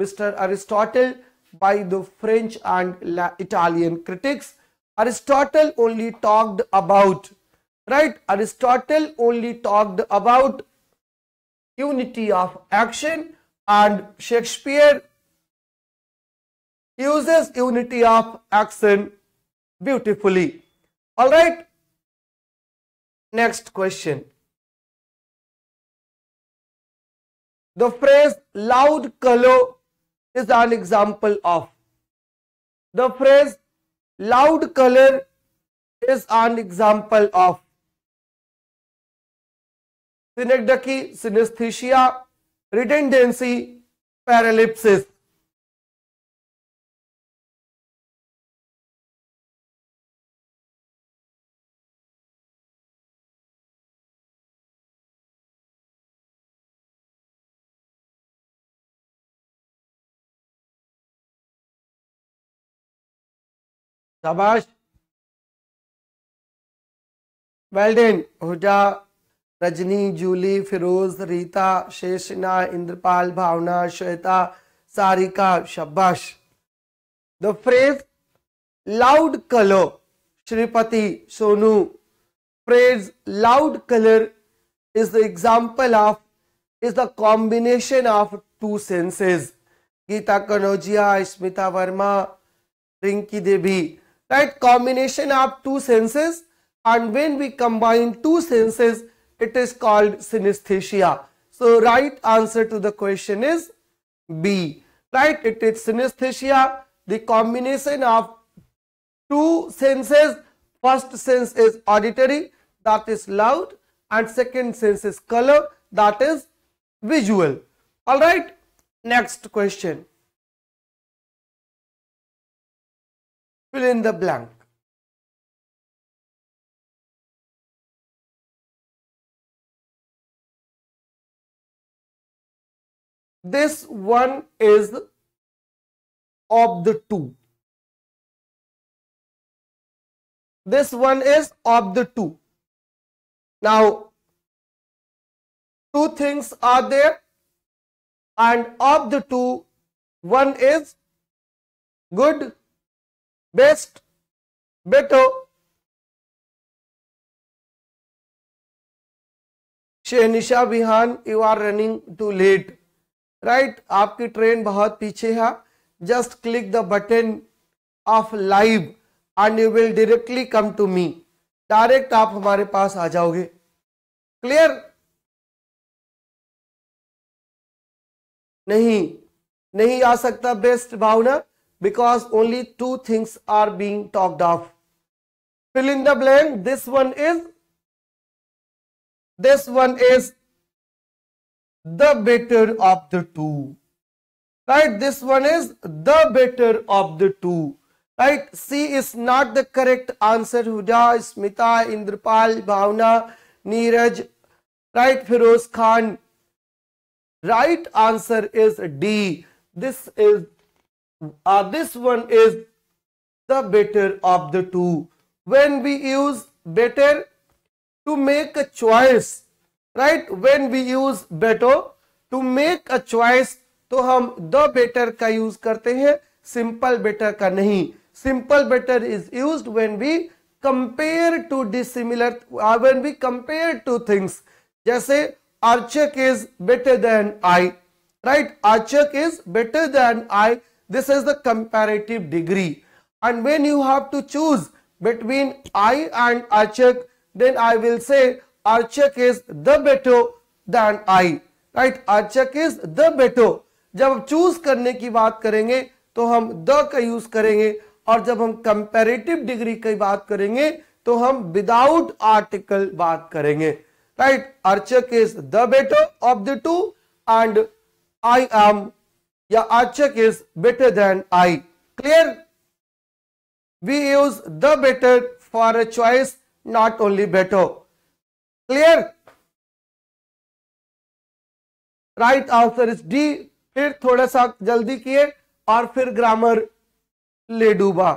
Mr. Aristotle by the French and Italian critics. Aristotle only talked about, right? Aristotle only talked about unity of action and Shakespeare uses unity of action beautifully. All right. Next question. The phrase loud color is an example of. The phrase loud color is an example of. synecdoche synesthesia redundancy paralypsis शाबाश। Well done Hooda Rajni Julie Firoz Rita Sheshna Indrapal Bhavna Shweta Sarika शाबाश the phrase loud colour Shripati Sonu phrase loud colour is the example of is the combination of two senses Geeta Kanaujia Smita Verma Rinki Devi right combination of two senses and when we combine two senses it is called synesthesia. So right answer to the question is b. Right it is synesthesia. The combination of two senses first sense is auditory that is loud and second sense is color that is visual. All right next question fill in the blank. This one is of the two. This one is of the two. Now, two things are there and of the two, one is good best, better. Shenisha Bihan you are running too late right आपकी train बहुत पीछे है। Just click the button of live and you will directly come to me direct आप हमारे पास आ जाओगे। Clear नहीं। नहीं आ सकता best Bhavna. Because only two things are being talked of. Fill in the blank. This one is, this one is the better of the two. Right? This one is the better of the two. Right? C is not the correct answer. Huda, Smita, Indrapal, Bhavna, Neeraj. Right? Firoz Khan. Right answer is D. This is uh, this one is the better of the two. When we use better to make a choice, right? When we use better to make a choice, तो हम the better का use करते हैं simple better का नहीं simple better is use when we compare two dissimilar when we compare two things जैसे Archak is better than I right Archak is better than I This is the comparative degree. And when you have to choose between I and Archak, then I will say Archak is the better than I. Right? Archak is the better. जब choose करने की बात करेंगे तो हम the का use करेंगे और जब हम कंपेरेटिव डिग्री की बात करेंगे तो हम विदाउट आर्टिकल बात करेंगे right Archak is the better of the two and I am या Achak is better than I clear we use the better for a choice not only better clear right answer is D फिर थोड़ा सा जल्दी किए और फिर grammar ले डूबा।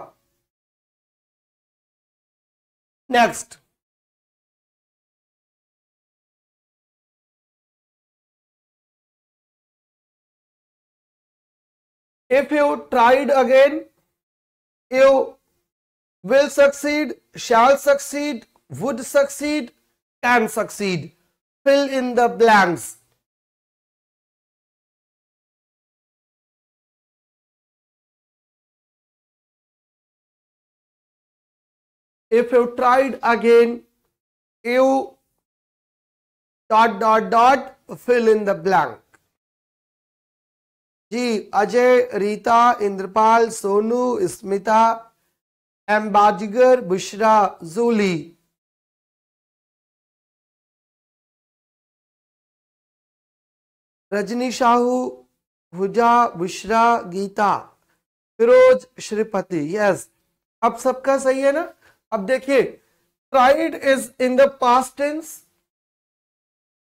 Next If you tried again, you will succeed, shall succeed, would succeed, can succeed. Fill in the blanks. If you tried again, you dot dot dot fill in the blank. जी, अजय, रीता, इंद्रपाल, सोनू, स्मिता, एम, Baazigar, Bushra, Julie. Rajni Sahu Huja Bushra, Geeta, Firoz, Shripati. Yes अब सबका सही है ना? अब देखिए tried is in the past tense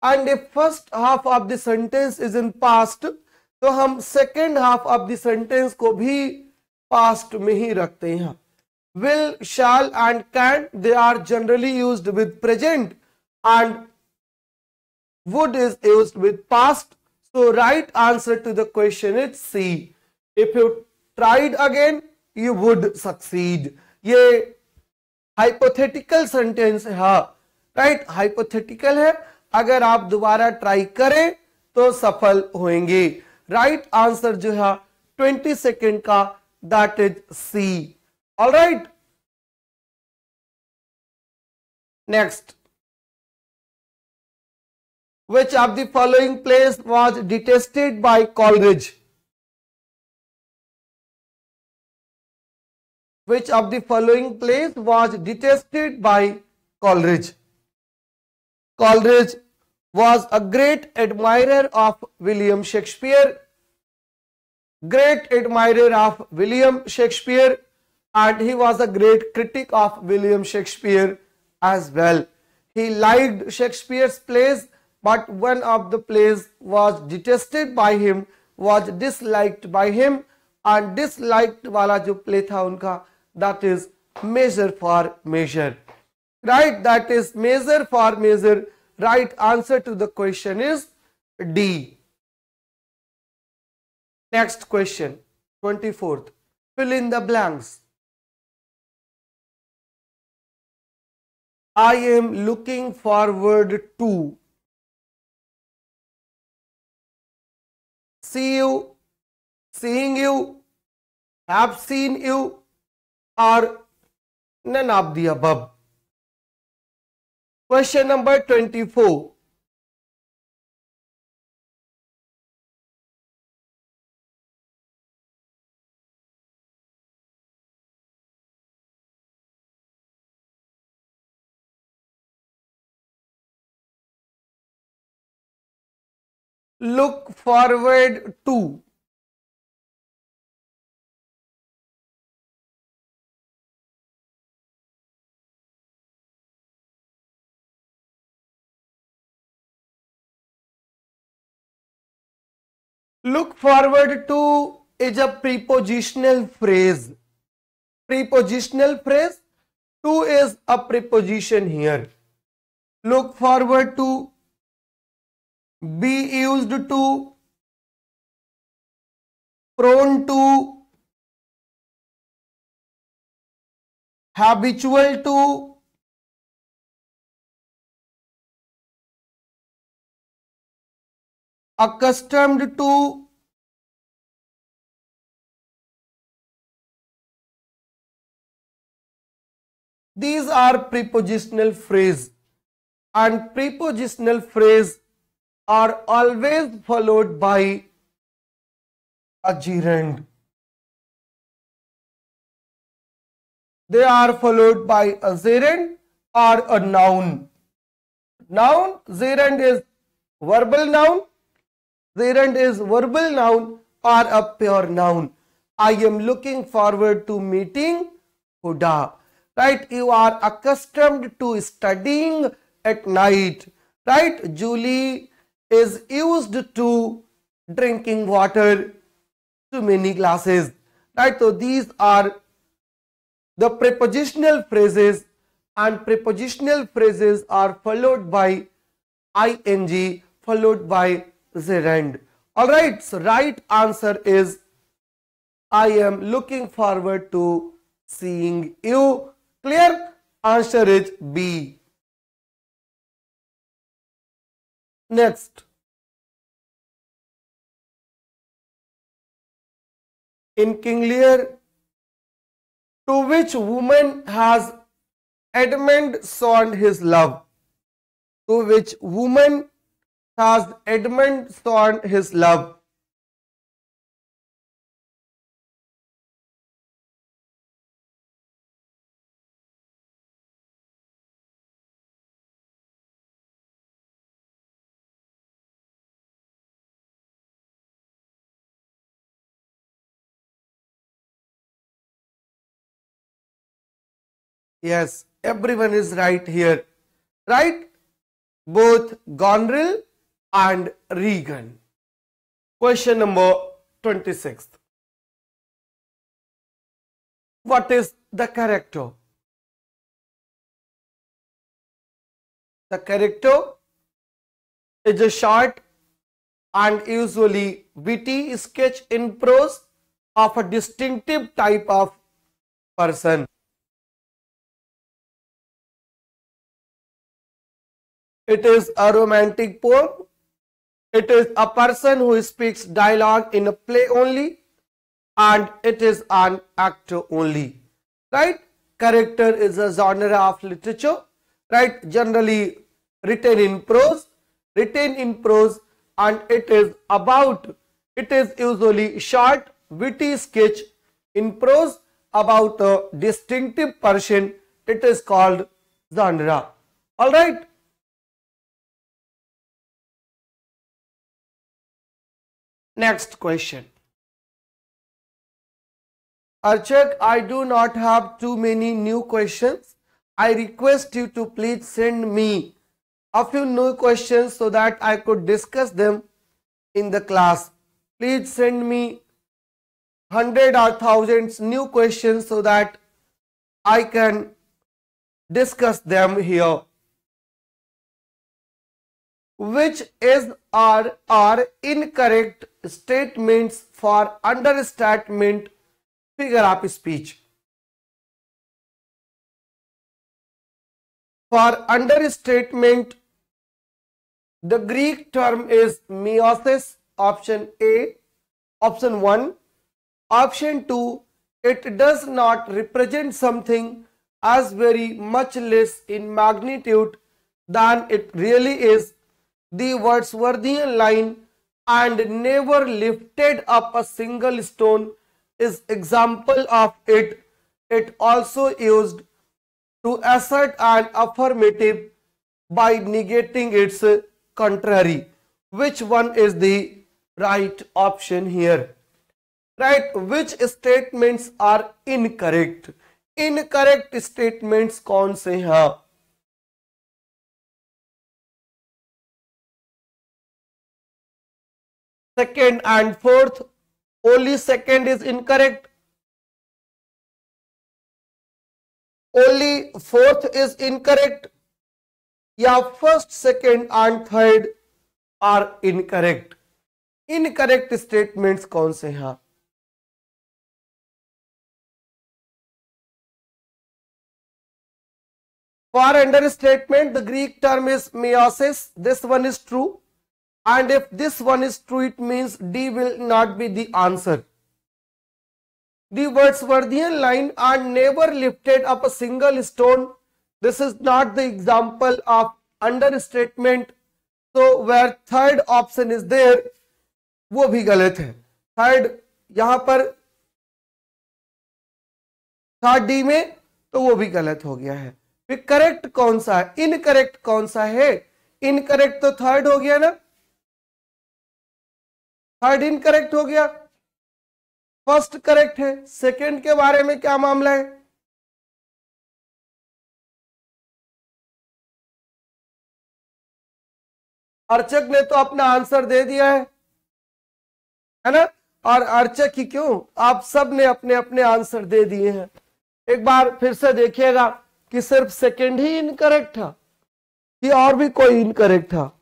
and if first half of the sentence is in past तो हम सेकेंड हाफ़ ऑफ़ देंटेंस को भी पास्ट में ही रखते हैं। Will shall and can they are generally use with present and would is use with past so right answer to the question is C if you tried again you would succeed ये hypothetical sentence है right hypothetical है। अगर आप दोबारा ट्राई करें तो सफल होंगे राइट right आंसर जो है ट्वेंटी सेकेंड का that is C All right. Next. Which of the following plays was detested by Coleridge? Which of the following plays was detested by Coleridge? Coleridge was a great admirer of William Shakespeare. Great admirer of William Shakespeare and he was a great critic of William Shakespeare as well. He liked Shakespeare's plays, but one of the plays was detested by him, was disliked by him, and disliked wala jo play tha unka, that is measure for measure. Right, that is measure for measure. Right answer to the question is D. Next question, 24th. Fill in the blanks. I am looking forward to see you, seeing you, have seen you, or none of the above. Question number 24. look forward to look forward to is a prepositional phrase. Prepositional phrase? To is a preposition here. Look forward to. Be used to. Prone to. Habitual to accustomed to these are prepositional phrase and prepositional phrase are always followed by a gerund. They are followed by a gerund or a noun. Noun, gerund is verbal noun. Gerund is verbal noun or a pure noun. I am looking forward to meeting Huda. Right? You are accustomed to studying at night. Right? Julie is used to drinking water to many glasses right so these are the prepositional phrases and prepositional phrases are followed by ing followed by gerund all right so right answer is i am looking forward to seeing you. Clear? Answer is b. Next, in King Lear, to which woman has Edmund shown his love? To which woman has Edmund Thorne his love. Yes, everyone is right here. Right? Both Gonril and Regan. Question number 26. What is the character? The character is a short and usually witty sketch in prose of a distinctive type of person. It is a romantic poem. It is a person who speaks dialogue in a play only and it is an actor only. Right? Character is a genre of literature. Right? Generally written in prose. Written in prose and it is about, it is usually short, witty sketch in prose about a distinctive person. It is called genre. Alright? Next question. Archak, I do not have too many new questions. I request you to please send me a few new questions so that I could discuss them in the class. Please send me hundred or thousands new questions so that I can discuss them here which is or are incorrect statements for understatement figure of speech. For understatement, the Greek term is meiosis, option A, option 1. Option 2, it does not represent something as very much less in magnitude than it really is the Wordsworthian line and never lifted up a single stone is example of it. It also used to assert an affirmative by negating its contrary. Which one is the right option here? Right, which statements are incorrect? Incorrect statements कौन से हैं? Second and fourth only second is incorrect only fourth is incorrect या first second and third are incorrect incorrect statements कौन से हैं For understatement, the Greek term is meiosis. This one is true. And if this one is true, it means D will not be the answer. The Wordsworthian line are never lifted up a single stone. This is not the example of understatement. So where third option is there, वो भी गलत है third यहाँ पर third D में तो वो भी गलत हो गया है फिर करेक्ट कौन सा है इनकरेक्ट कौन सा है इनकरेक्ट तो थर्ड हो गया ना थर्ड इनकरेक्ट हो गया। फ़र्स्ट करेक्ट है। सेकंड के बारे में क्या मामला है? अर्चक ने तो अपना आंसर दे दिया है। है ना? और अर्चक ही क्यों? आप सबने अपने अपने आंसर दे दिए हैं। एक बार फिर से देखिएगा कि सिर्फ़ सेकंड ही इनकरेक्ट था, कि और भी कोई इनकरेक्ट था।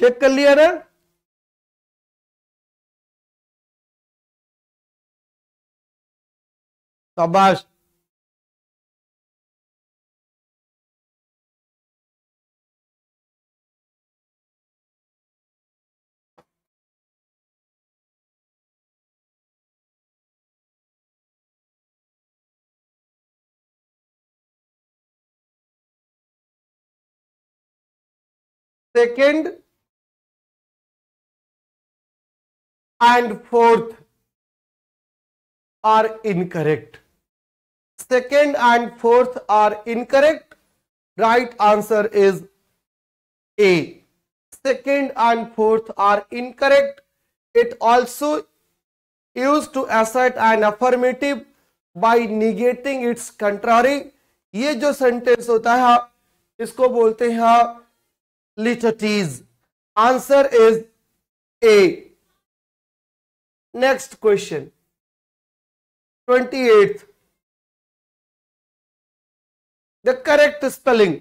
चेक कर लिया ना। शाबाश। Second and fourth are incorrect second and fourth are incorrect right answer is A second and fourth are incorrect it also use to assert and affirmative by negating its contrary ये जो sentence होता है, इसको बोलते हैं litotes answer is A next question twenty eight the correct spelling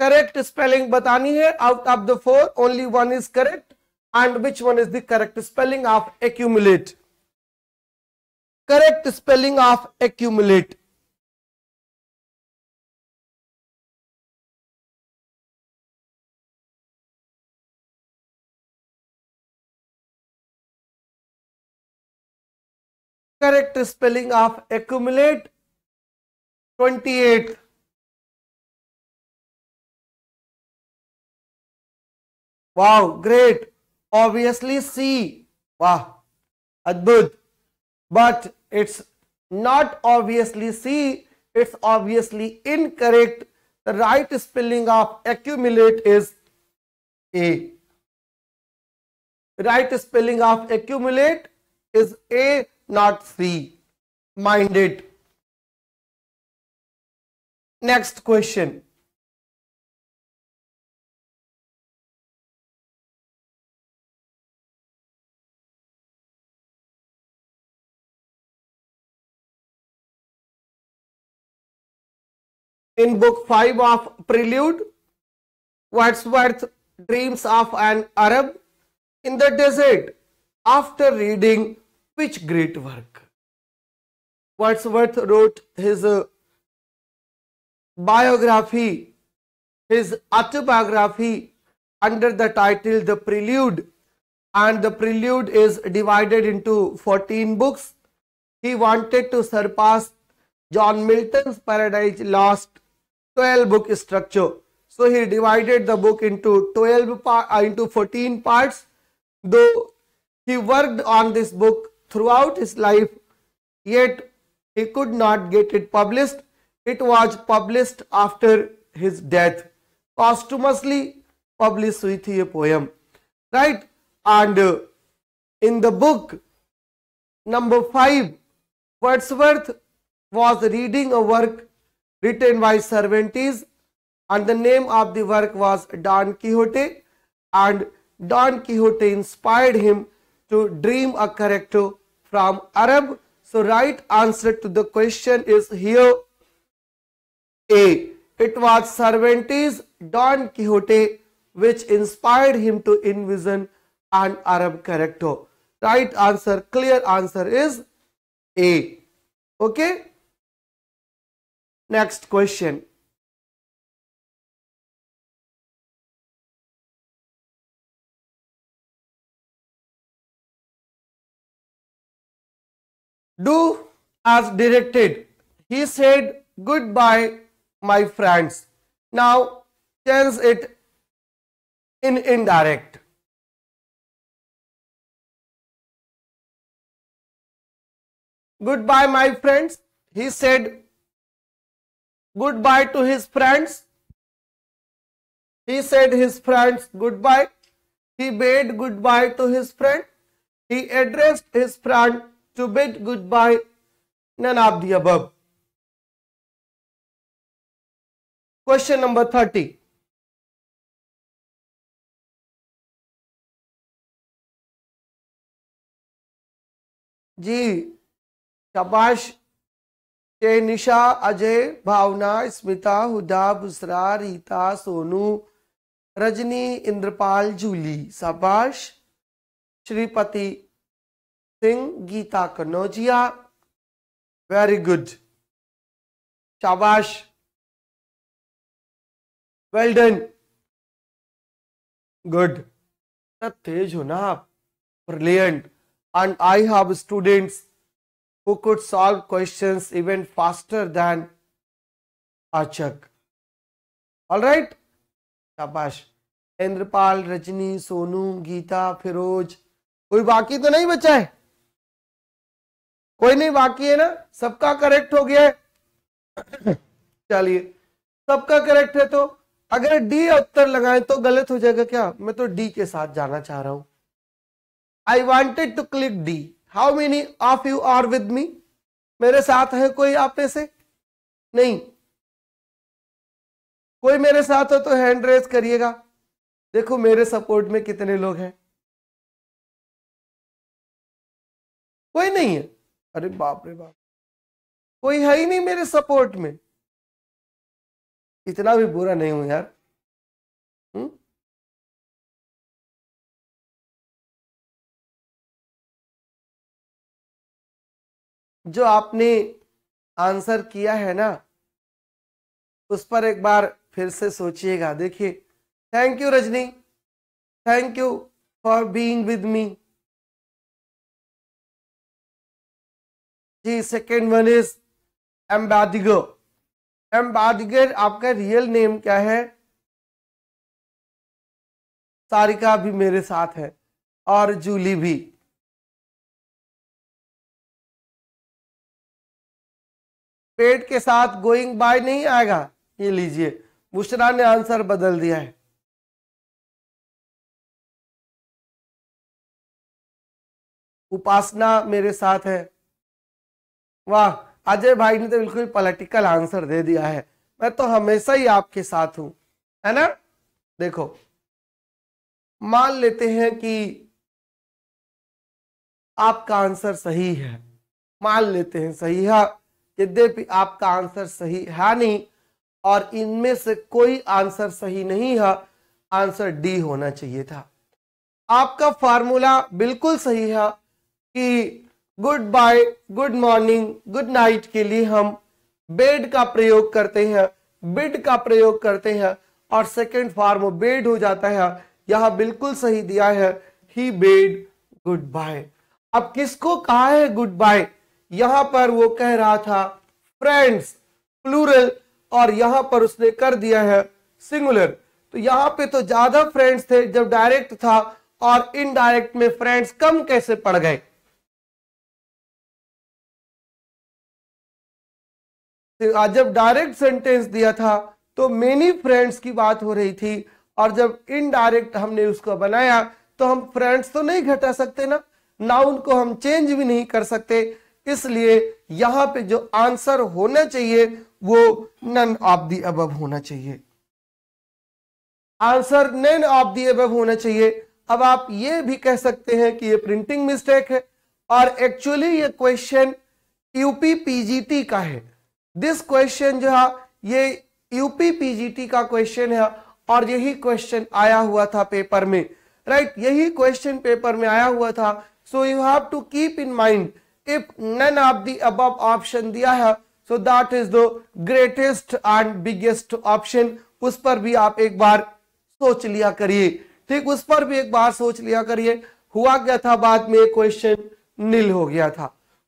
correct spelling बतानी है out of the four only one is correct and which one is the correct spelling of accumulate correct spelling of accumulate Correct spelling of accumulate? 28 wow great. Obviously c. Wow adbhut but it's not obviously c it's obviously incorrect. The right spelling of accumulate is a. Right spelling of accumulate is a not free minded. Next question. In book 5 of Prelude, Wordsworth dreams of an Arab in the desert after reading which great work? Wordsworth wrote his uh, biography, his autobiography under the title The Prelude and the Prelude is divided into 14 books. He wanted to surpass John Milton's Paradise Lost 12 book structure. So he divided the book into 12 uh, into 14 parts. Though he worked on this book throughout his life, yet he could not get it published. It was published after his death. Posthumously published with a poem. Right? And uh, in the book number 5, Wordsworth was reading a work written by Cervantes and the name of the work was Don Quixote and Don Quixote inspired him to dream a character from Arab. So right answer to the question is here A. It was Cervantes Don Quixote which inspired him to envision an Arab character. Right answer, clear answer is A. Okay. Next question. Do as directed. He said, Goodbye, my friends. Now change it in indirect. Goodbye, my friends. He said goodbye to his friends. He said his friends goodbye. He bade goodbye to his friend. He addressed his friend to bid goodbye, none of the above. Question number 30. जी शाबाश के निशा अजय भावना स्मिता हुदा Bushra Rita Sonu Rajni Indrapal Julie शाबाश Shripati Singh Geeta Kanaujia very good शाबाश well done good तेज हो ना आप? Brilliant and I have students who could solve questions even faster than Achak. All right शाबाश इंद्रपाल रजनी सोनू गीता फिरोज कोई बाकी तो नहीं बचा है? कोई नहीं, बाकी है ना? सबका करेक्ट हो गया है। चलिए, सबका करेक्ट है तो अगर डी उत्तर लगाए तो गलत हो जाएगा क्या? मैं तो डी के साथ जाना चाह रहा हूँ। I wanted to click the how many of you are with me मेरे साथ है कोई आप में से? नहीं। कोई मेरे साथ हो तो हैंड रेस करिएगा। देखो मेरे सपोर्ट में कितने लोग हैं। कोई नहीं है। अरे बाप रे बाप। कोई है ही नहीं मेरे सपोर्ट में। इतना भी बुरा नहीं हूँ यार। हुँ? जो आपने आंसर किया है ना, उस पर एक बार फिर से सोचिएगा। देखिए thank you Rajni. Thank you for being with me ji second one is एम्बादिगो एम्बादिगर आपका रियल नेम क्या है? सारिका भी मेरे साथ है और जूली भी। पेट के साथ गोइंग बाय नहीं आएगा? ये लीजिए। बुशरा ने आंसर बदल दिया है। उपासना मेरे साथ है। वाह, अजय भाई ने तो बिल्कुल पॉलिटिकल आंसर दे दिया है। मैं तो हमेशा ही आपके साथ हूँ, है ना? देखो, मान लेते हैं कि आपका आंसर सही है। मान लेते हैं सही है। यद्यपि आपका आंसर सही है नहीं, और इनमें से कोई आंसर सही नहीं है आंसर डी होना चाहिए था। आपका फार्मूला बिल्कुल सही है कि good bye, good morning, good night के लिए हम बेड का प्रयोग करते हैं, बिड का प्रयोग करते हैं और सेकेंड फॉर्म बेड हो जाता है। यह बिल्कुल सही दिया है ही बेड गुड बाय अब किसको कहा है गुड बाय यहाँ पर वो कह रहा था फ्रेंड्स प्लूरल और यहाँ पर उसने कर दिया है सिंगुलर तो यहाँ पे तो ज़्यादा फ्रेंड्स थे, जब डायरेक्ट था, और इनडायरेक्ट में फ्रेंड्स कम कैसे पड़ गए? तो जब डायरेक्ट सेंटेंस दिया था तो मेनी फ्रेंड्स की बात हो रही थी और जब इनडायरेक्ट हमने उसको बनाया तो हम फ्रेंड्स तो नहीं घटा सकते ना नाउन को हम चेंज भी नहीं कर सकते। इसलिए यहाँ पे जो आंसर होना चाहिए, वो नन ऑफ़ दी अब होना चाहिए। Answer none of the above होना चाहिए। अब आप ये भी कह सकते हैं कि ये प्रिंटिंग मिस्टेक है और एक्चुअली ये क्वेश्चन यूपी पीजीटी का है। दिस क्वेश्चन जो है, ये यूपी पीजीटी का क्वेश्चन है और यही क्वेश्चन आया हुआ था पेपर में राइट right? यही क्वेश्चन पेपर में आया हुआ था। So you have to keep in mind if none of the above option दिया है so that is the greatest and biggest option उस पर भी आप एक बार सोच लिया करिए। ठीक, उस पर भी एक बार सोच लिया करिए। हुआ क्या था, बाद में क्वेश्चन नील हो गया था।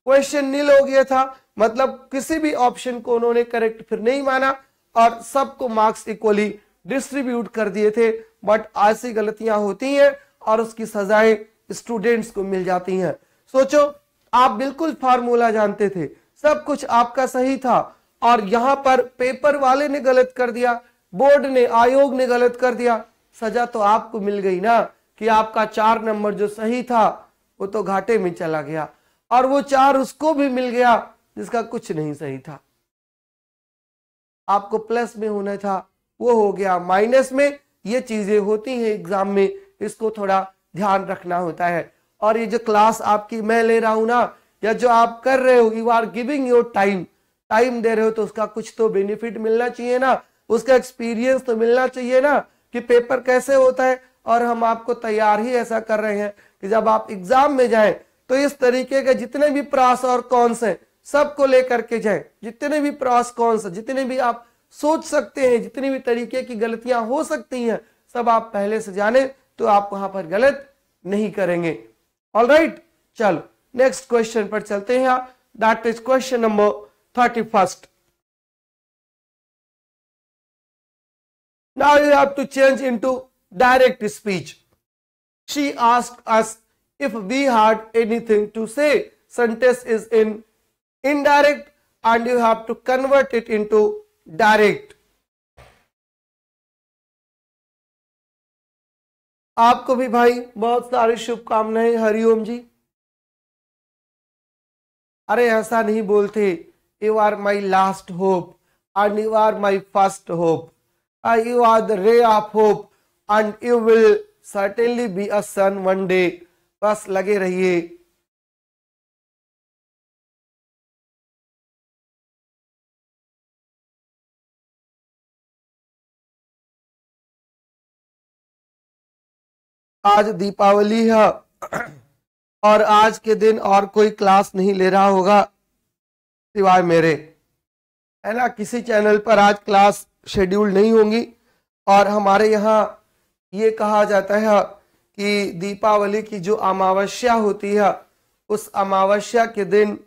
क्वेश्चन नील हो गया था। मतलब किसी भी ऑप्शन को उन्होंने करेक्ट फिर नहीं माना और सबको मार्क्स इक्वली डिस्ट्रीब्यूट कर दिए थे। बट ऐसी गलतियाँ होती हैं और उसकी सजाएँ स्टूडेंट्स को मिल जाती हैं। सोचो, आप बिल्कुल फार्मूला जानते थे। सब कुछ आपका सही था और यहाँ पर पेपर वाले ने गलत कर दिया बोर्ड ने, आयोग ने गलत कर दिया। सजा तो आपको मिल गई ना कि आपका चार नंबर जो सही था, वो तो घाटे में चला गया। और वो चार उसको भी मिल गया। जिसका कुछ नहीं सही था। आपको प्लस में होना था, वो हो गया। माइनस में ये चीज़ें होती हैं एग्ज़ाम में, इसको थोड़ा ध्यान रखना होता है। और ये जो क्लास आपकी मैं ले रहा हूँ ना, या जो आप कर रहे हो you are giving your time time दे रहे हो तो उसका कुछ तो बेनिफिट मिलना चाहिए ना। उसका एक्सपीरियंस तो मिलना चाहिए ना कि पेपर कैसे होता है। और हम आपको तैयार ही ऐसा कर रहे हैं कि जब आप एग्ज़ाम में जाएँ तो इस तरीके के जितने भी प्रास और कौन हैं सबको लेकर के जाए। जितने भी प्रॉस कौन सा जितने भी आप सोच सकते हैं, जितनी भी तरीके की गलतियाँ हो सकती हैं, सब आप पहले से जाने तो आप वहाँ पर गलत नहीं करेंगे। ऑल राइट चलो नेक्स्ट क्वेश्चन पर चलते हैं that is question number thirty first Now you have to change into direct speech. She asked us if we had anything to say. Sentence is in indirect and you have to convert it into direct. आपको भी भाई बहुत सारी शुभकामनाएँ, हरिओम जी। अरे ऐसा नहीं बोलते। You are my last hope and you are my first hope you are the ray of hope and you will certainly be a sun one day बस लगे रहिए। आज दीपावली है। और आज के दिन और कोई क्लास नहीं ले रहा होगा सिवाय मेरे। है ना? किसी चैनल पर आज क्लास शेड्यूल नहीं होंगी। और हमारे यहाँ ये कहा जाता है कि दीपावली की जो अमावस्या होती है, उस अमावस्या के दिन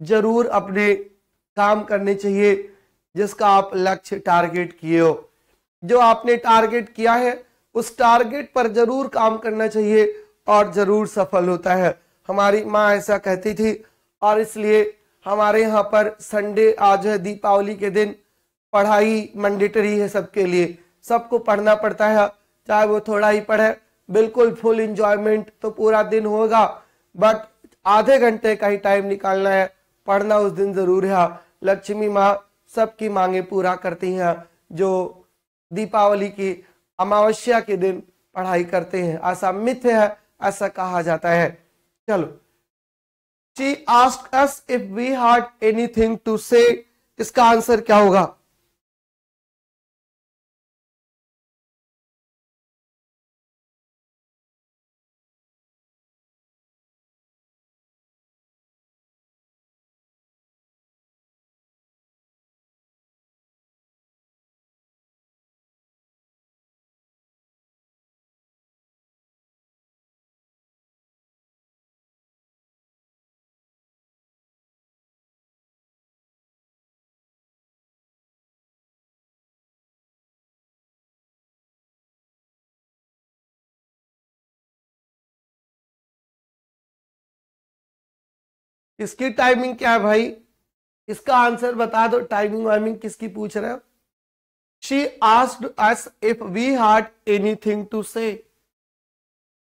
ज़रूर अपने काम करने चाहिए, जिसका आप लक्ष्य टारगेट किए हो। जो आपने टारगेट किया है उस टारगेट पर ज़रूर काम करना चाहिए और ज़रूर सफल होता है। हमारी माँ ऐसा कहती थी, और इसलिए हमारे यहाँ पर संडे आज है दीपावली के दिन। पढ़ाई मैंडेटरी है सबके लिए। सबको पढ़ना पड़ता है, चाहे वो थोड़ा ही पढ़े, बिल्कुल फुल इंजॉयमेंट तो पूरा दिन होगा। बट आधे घंटे का ही टाइम निकालना है, पढ़ना उस दिन ज़रूर है। लक्ष्मी माँ सबकी मांगे पूरा करती हैं, जो दीपावली की अमावस्या के दिन पढ़ाई करते हैं, ऐसा मिथ्य है, ऐसा कहा जाता है। चलो। She ask us if we had anything to say इसका आंसर क्या होगा? इसकी टाइमिंग क्या है भाई? इसका आंसर बता दो टाइमिंग वाइमिंग किसकी पूछ रहे हो? She asked us if we had anything to say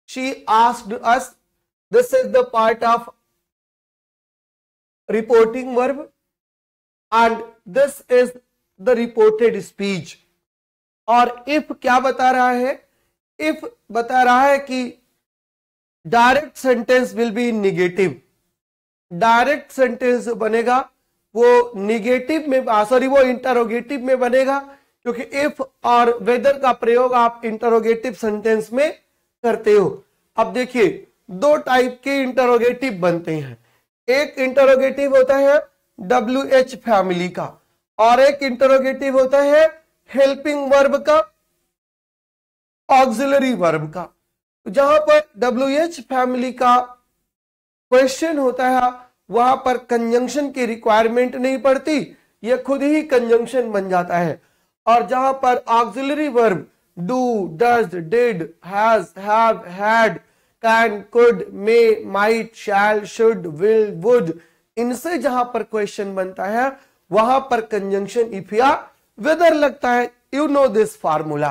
she asked us this is the part of reporting verb and this is the reported speech और इफ़ क्या बता रहा है? इफ़ बता रहा है कि direct sentence will be negative direct sentence बनेगा, वो निगेटिव में सॉरी वो इंटरोगेटिव में बनेगा, क्योंकि इफ़ और वेदर का प्रयोग आप इंटरोगेटिव सेंटेंस में करते हो। अब देखिए, दो टाइप के इंटरोगेटिव बनते हैं। एक इंटरोगेटिव होता है डब्ल्यू एच फैमिली का, और एक इंटरोगेटिव होता है हेल्पिंग वर्ब का ऑक्सिलरी वर्ब का। जहाँ पर डब्ल्यू एच फैमिली का क्वेश्चन होता है, वहाँ पर कंजंक्शन की रिक्वायरमेंट नहीं पड़ती, ये खुद ही कंजंक्शन बन जाता है। और जहाँ पर auxiliary verb do did has have had can could may might shall should will would इनसे जहाँ पर क्वेश्चन बनता है, वहाँ पर कंजंक्शन इफ़ या वेदर लगता है। You know this formula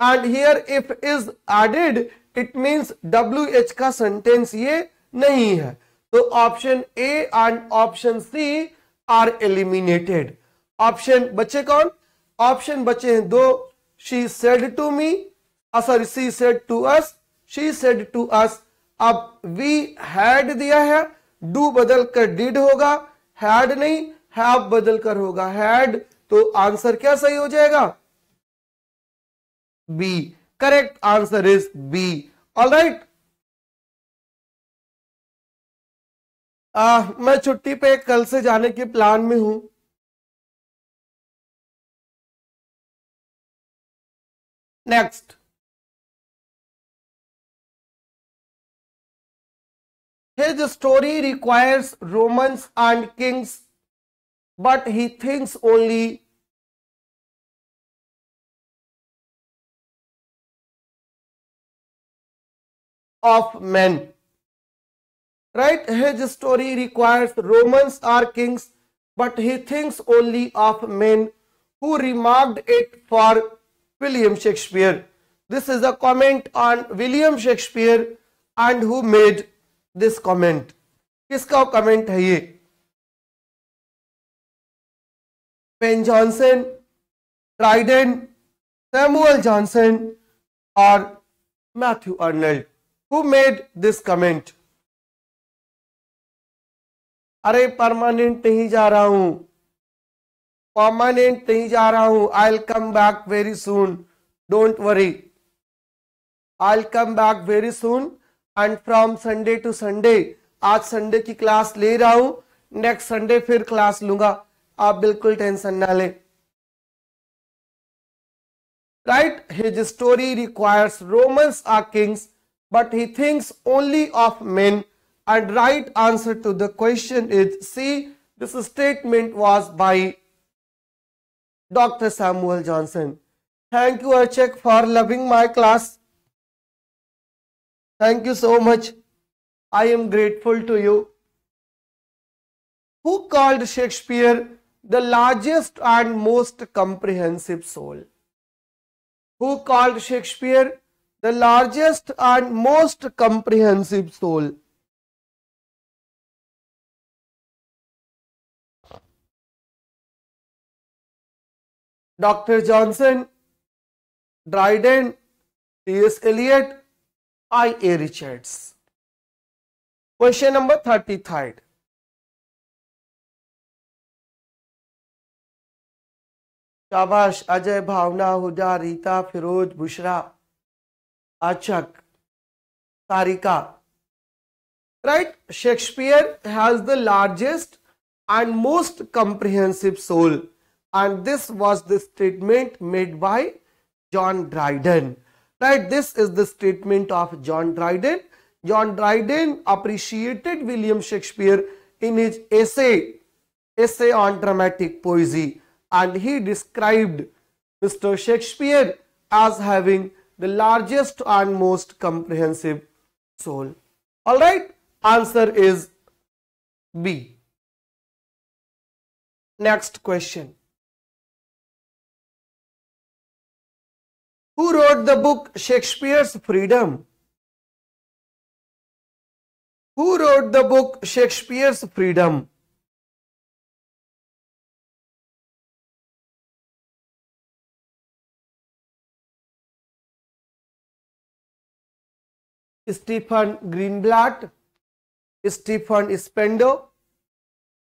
and here if is added it means W H का सेंटेंस ये नहीं है। तो option A and option C are eliminated option बचे कौन? ऑप्शन बचे हैं दो। She said to me sorry she said to us she said to us अब वी हैड दिया है। डू बदल कर डिड होगा। हैड नहीं हैव बदल कर होगा। हैड तो आंसर क्या सही हो जाएगा? B correct answer is B all right आ, मैं छुट्टी पे कल से जाने के प्लान में हूँ। Next his story requires Romans and kings but he thinks only of man Right? His story requires Romans are kings, but he thinks only of men who remarked it for William Shakespeare. This is a comment on William Shakespeare and who made this comment. किसका comment है ये Ben Jonson Dryden Samuel Johnson और Matthew Arnold who made this comment अरे permanent नहीं जा रहा हूँ। Permanent नहीं जा रहा हूँ। I will come back very soon don't worry I will come back very soon and from Sunday to Sunday आज संडे की क्लास ले रहा हूँ। नेक्स्ट संडे फिर क्लास लूँगा। आप बिल्कुल टेंशन ना लें। Right his story requires romans or kings but he thinks only of men and right answer to the question is c this statement was by dr samuel johnson thank you archak for loving my class thank you so much I am grateful to you. Who called Shakespeare the largest and most comprehensive soul? Who called Shakespeare the largest and most comprehensive soul? Doctor Johnson, Dryden T S Eliot, I A Richards. Question number thirty third. शाबाश, अजय, भावना हुजा रीता, फिरोज, बुशरा अचक Tarika right Shakespeare has the largest and most comprehensive soul and this was the statement made by john dryden right this is the statement of john dryden John Dryden appreciated William Shakespeare in his essay, essay on dramatic poesy and he described Mr. Shakespeare as having the largest and most comprehensive soul. Alright, answer is B. Next question. Who wrote the book Shakespeare's Freedom? Who wrote the book Shakespeare's Freedom? Stephen Greenblatt, Stephen Spendo,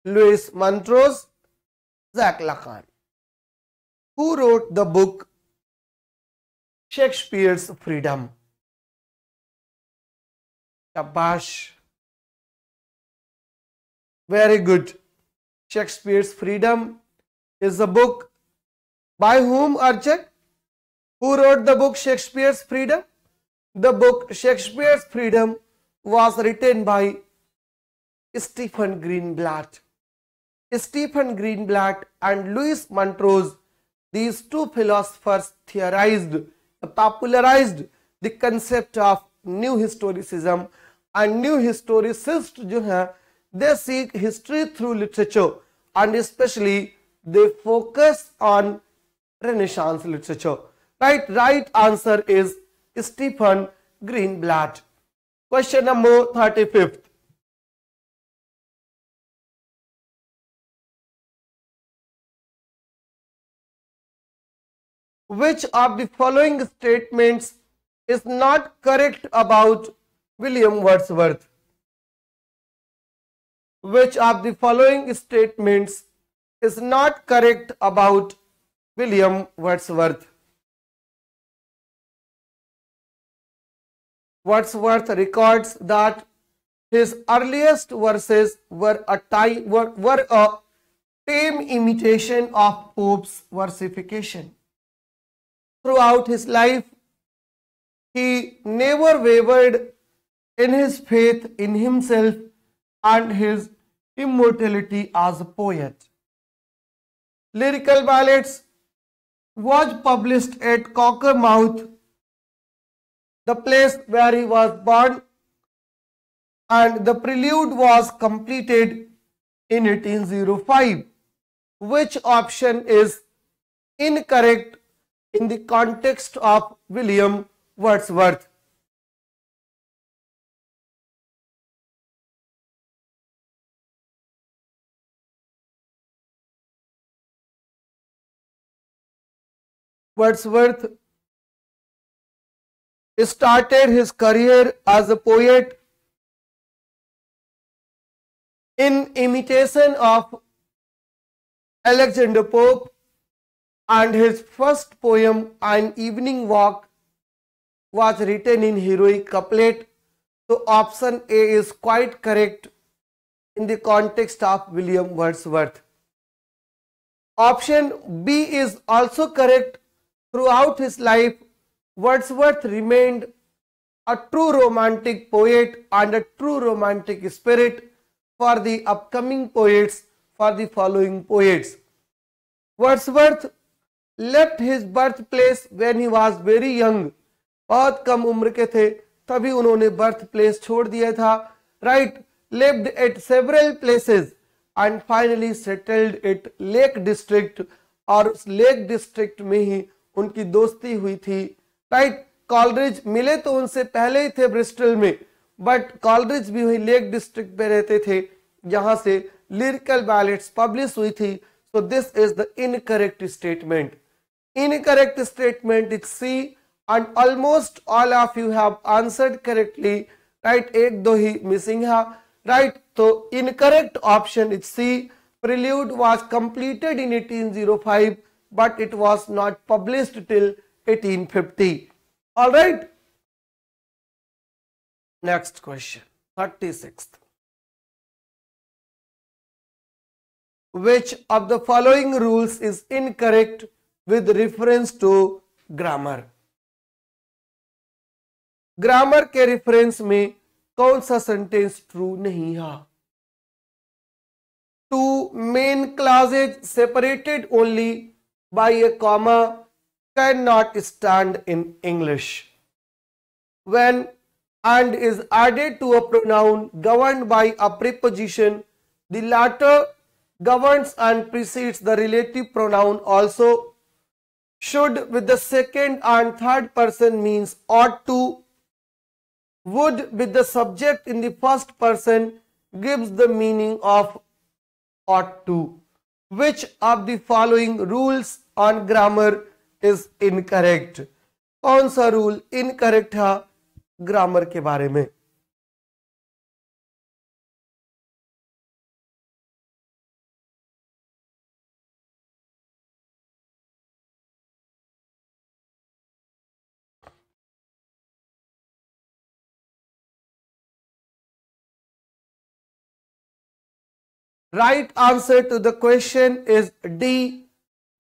Louis Montrose, Zach Lacan. Who wrote the book Shakespeare's Freedom? Shabash. Very good. Shakespeare's Freedom is a book by whom Archak? Who wrote the book Shakespeare's Freedom? The book Shakespeare's Freedom was written by Stephen Greenblatt. Stephen Greenblatt and Louis Montrose, these two philosophers theorized, popularized the concept of new historicism and new historicists जो हैं they seek history through literature and especially they focus on Renaissance literature. Right, right answer is Stephen Greenblatt. Question number 35th. Which of the following statements is not correct about William Wordsworth? Which of the following statements is not correct about William Wordsworth? Wordsworth records that his earliest verses were a, were, were a tame imitation of Pope's versification. Throughout his life, he never wavered in his faith in himself and his immortality as a poet. Lyrical Ballads was published at Cockermouth the place where he was born and the prelude was completed in 1805. Which option is incorrect in the context of William Wordsworth? Wordsworth started his career as a poet in imitation of Alexander Pope and his first poem An Evening Walk was written in heroic couplet. So option A is quite correct in the context of William Wordsworth. Option B is also correct Throughout his life, Wordsworth remained a true romantic poet and a true romantic spirit for the upcoming poets, for the following poets. Wordsworth left birth place when he was very young बहुत कम उम्र के थे, तभी उन्होंने birth place छोड़ दिया था। Right lived at several places and finally settled at Lake District और उस लेक डिस्ट्रिक्ट में ही उनकी दोस्ती हुई थी। राइट कॉलरिज मिले तो उनसे पहले ही थे ब्रिस्टल में बट कॉलरिज भी वही लेक डिस्ट्रिक्ट में रहते थे, जहाँ से लिरिकल बैलेट्स पब्लिश हुई थी। So this is the incorrect statement Incorrect statement is C and almost all of you have answered correctly. Right, ek do hi missing ha. Right, so incorrect option is C. Prelude was completed in 1805 but it was not published till 1850. Alright. Next question, 36th. Which of the following rules is incorrect with reference to grammar? Grammar के reference में कौन सा sentence true नहीं है two main clauses separated only by a comma cannot stand in English. When and is added to a pronoun governed by a preposition, the latter governs and precedes the relative pronoun also. Should with the second and third person means ought to. Would with the subject in the first person gives the meaning of ought to. Which of the following rules on grammar is incorrect? कौन सा rule incorrect है grammar के बारे में Right answer to the question is D.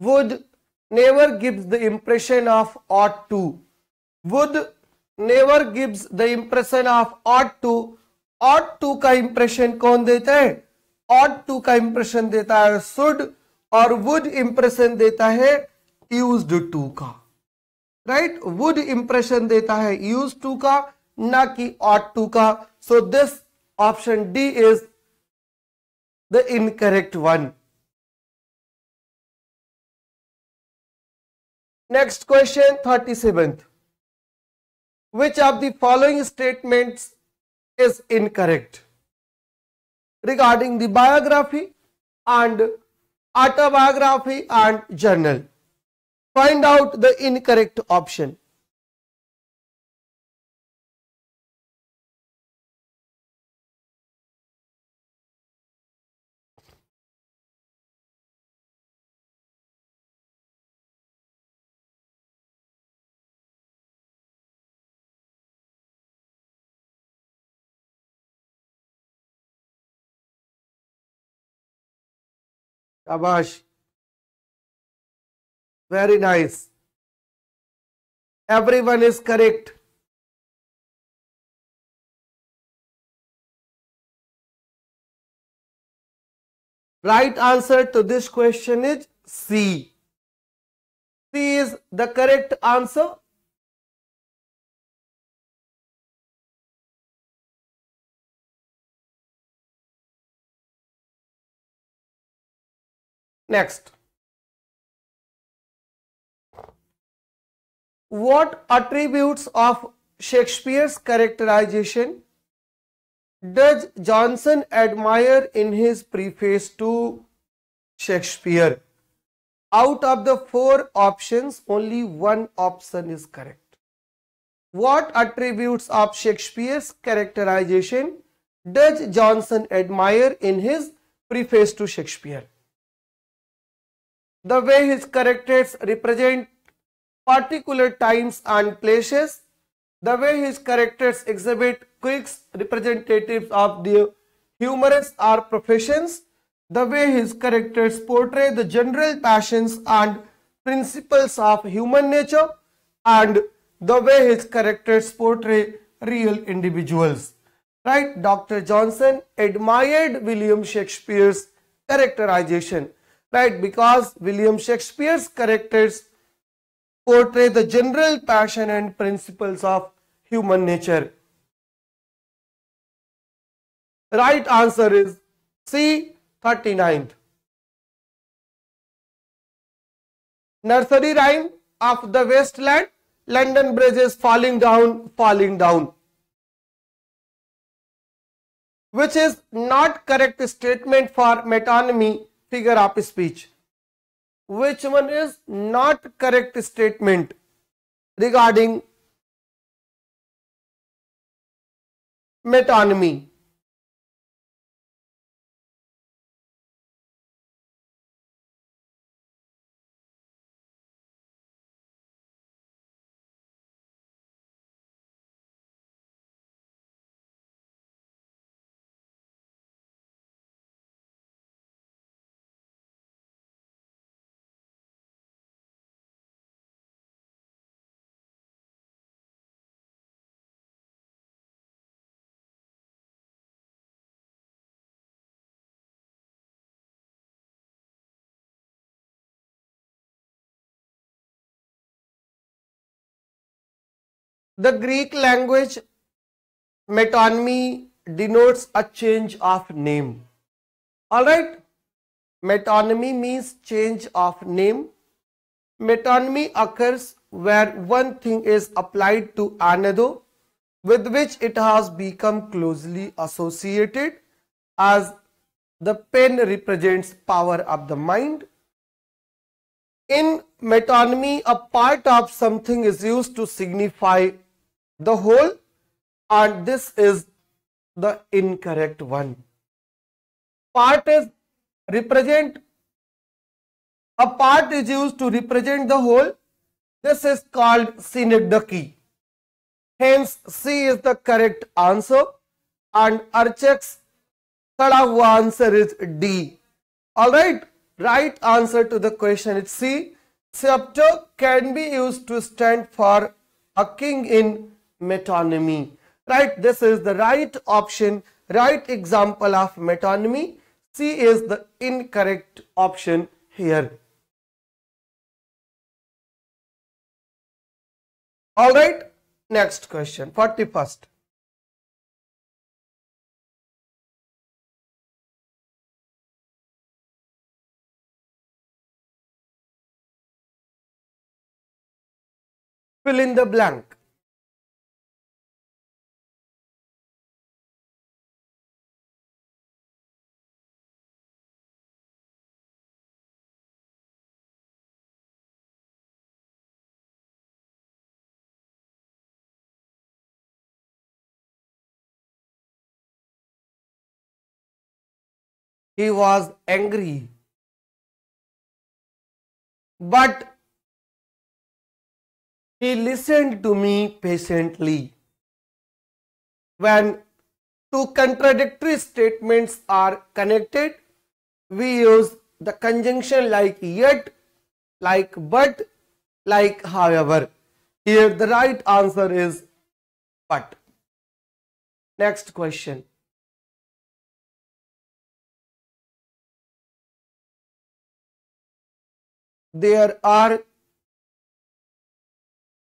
Would never gives the impression of ought to. Would never gives the impression of ought to. ought to का impression कौन देता है ought to का impression देता है should और would impression देता है used to का right would impression देता है used to का ना कि ought to का so this option D is the incorrect one. Next question 37th. Which of the following statements is incorrect? Regarding the biography and autobiography and journal. Find out the incorrect option. Shabash. Very nice. Everyone is correct. Right answer to this question is C. C is the correct answer. Next. What attributes of Shakespeare's characterization does Johnson admire in his preface to Shakespeare? Out of the four options, only one option is correct. What attributes of Shakespeare's characterization does Johnson admire in his preface to Shakespeare? The way his characters represent particular times and places, the way his characters exhibit quirks representatives of the humorous or professions, the way his characters portray the general passions and principles of human nature, and the way his characters portray real individuals. Right? Dr. Johnson admired William Shakespeare's characterization. Right? Because William Shakespeare's characters portray the general passion and principles of human nature. Right answer is C 39th. Nursery rhyme of the wasteland, London Bridge is falling down, falling down. Which is not correct statement for metonymy figure of speech. Which one is not correct statement regarding metonymy? The Greek language metonymy denotes a change of name. Alright, metonymy means change of name. Metonymy occurs where one thing is applied to another with which it has become closely associated as the pen represents power of the mind in metonymy, a part of something is used to signify the whole and this is the incorrect one. Part is represent a part is used to represent the whole. This is called synecdoche. Hence, C is the correct answer and Archak's खड़ा answer is D. Alright, right answer to the question is C. Scepter can be used to stand for a king in metonymy. Right, this is the right option, right example of metonymy. C is the incorrect option here. Alright, next question, 41st. Fill in the blank. He was angry. But he listened to me patiently. When two contradictory statements are connected, we use the conjunction like yet, like but, like however. Here the right answer is but. Next question. There are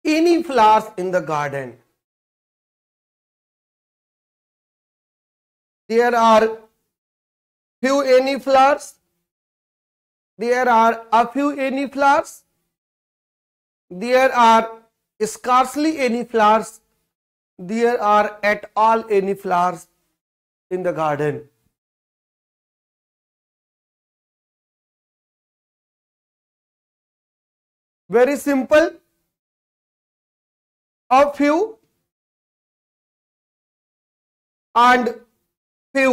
any flowers in the garden. There are few any flowers. there are a few any flowers there are scarcely any flowers there are at all any flowers in the garden very simple a few and few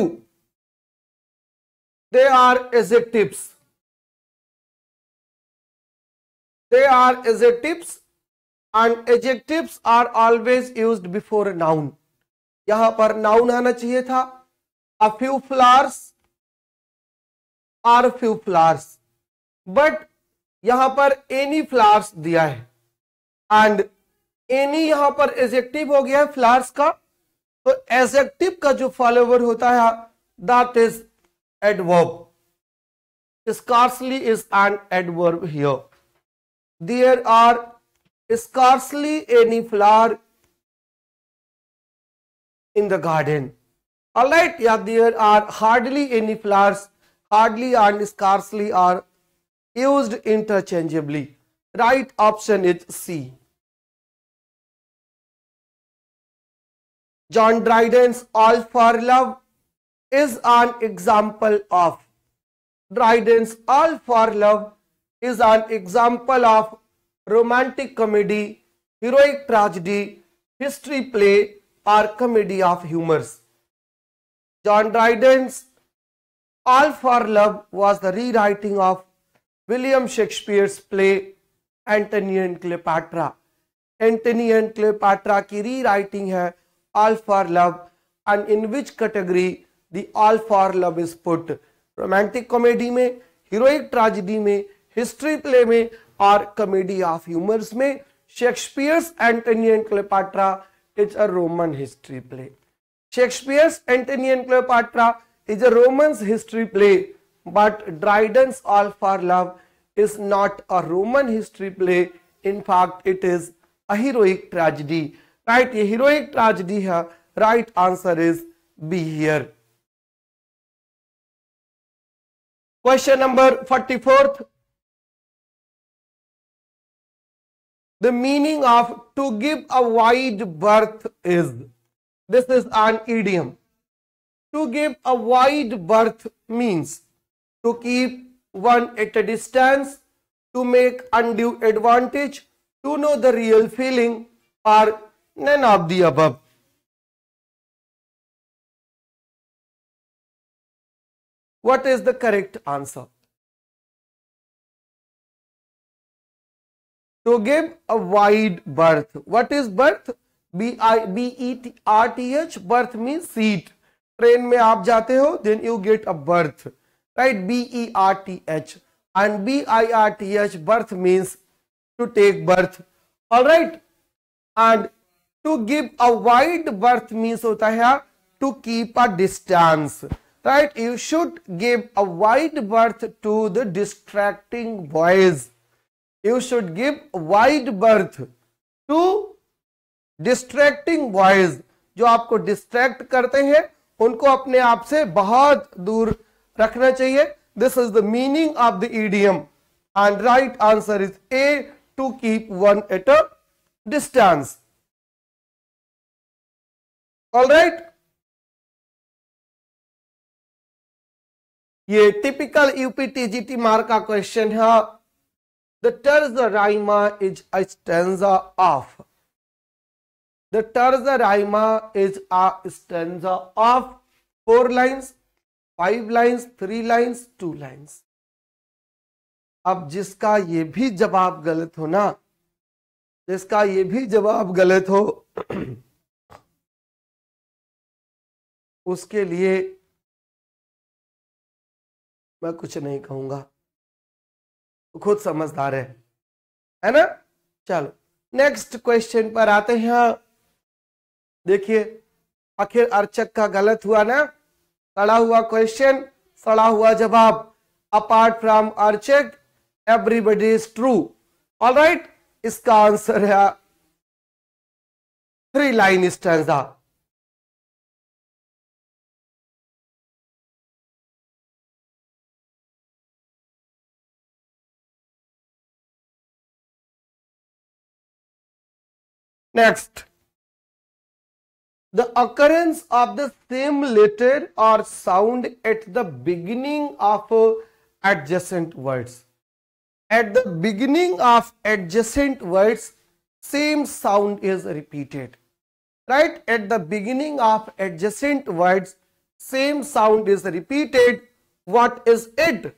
they are adjectives they are adjectives and adjective are always use before noun यहाँ पर noun आना चाहिए था। A few flowers or few flowers but यहाँ पर any flowers दिया है। And any यहाँ पर एजेक्टिव हो गया है फ्लावर्स का। तो एजेक्टिव का जो फॉलोवर होता है that is adverb scarcely is an adverb here there are scarcely any flower in the garden alright या there are hardly any flowers hardly and scarcely are used interchangeably. Right option is c. John Dryden's All for Love is an example of. Dryden's All for Love is an example of romantic comedy, heroic tragedy, history play or comedy of humors. John Dryden's All for Love was the rewriting of William Shakespeare's play Antony and Cleopatra Antony and Cleopatra की rewriting है All for Love and in which category the All for Love is put romantic comedy में heroic tragedy में history play में, और comedy of humours में Shakespeare's Antony and Cleopatra is a Roman history play Shakespeare's Antony and Cleopatra is a Roman history play But Dryden's All for Love is not a Roman history play. In fact, it is a heroic tragedy. Right? A heroic tragedy. Right answer is B here. Question number 44. The meaning of to give a wide berth is. This is an idiom. To give a wide berth means to keep one at a distance to make undue advantage to know the real feeling or None of the above. What is the correct answer? To give a wide berth. What is berth? B I B E T R T H. Berth means seat. Train में आप जाते हो then you get a berth right B E R T H and B I R T H birth means to take birth all right and to give a wide berth means होता है to keep a distance right you should give a wide berth to the distracting voice you should give wide berth to distracting voice जो आपको distract करते हैं, उनको अपने आप से बहुत दूर रखना चाहिए। This is the meaning of the idiom and right answer is A to keep one at a distance all right ये टिपिकल यूपीटीजीटी मार्क का क्वेश्चन है। The terza rima is a stanza of the terza rima is a stanza of four lines five lines, three lines, two lines. अब जिसका ये भी जवाब गलत हो ना, जिसका ये भी जवाब गलत हो, उसके लिए मैं कुछ नहीं कहूँगा। तो खुद समझदार है है ना? चलो नेक्स्ट क्वेश्चन पर आते हैं। देखिए, आखिर अर्चक का गलत हुआ ना? सड़ा हुआ क्वेश्चन सड़ा हुआ जवाब। Apart from Archak everybody is true all right इसका आंसर है three line stanza next the occurrence of the same letter or sound at the beginning of uh, adjacent words. At the beginning of adjacent words, same sound is repeated. Right? At the beginning of adjacent words, same sound is repeated. What is it?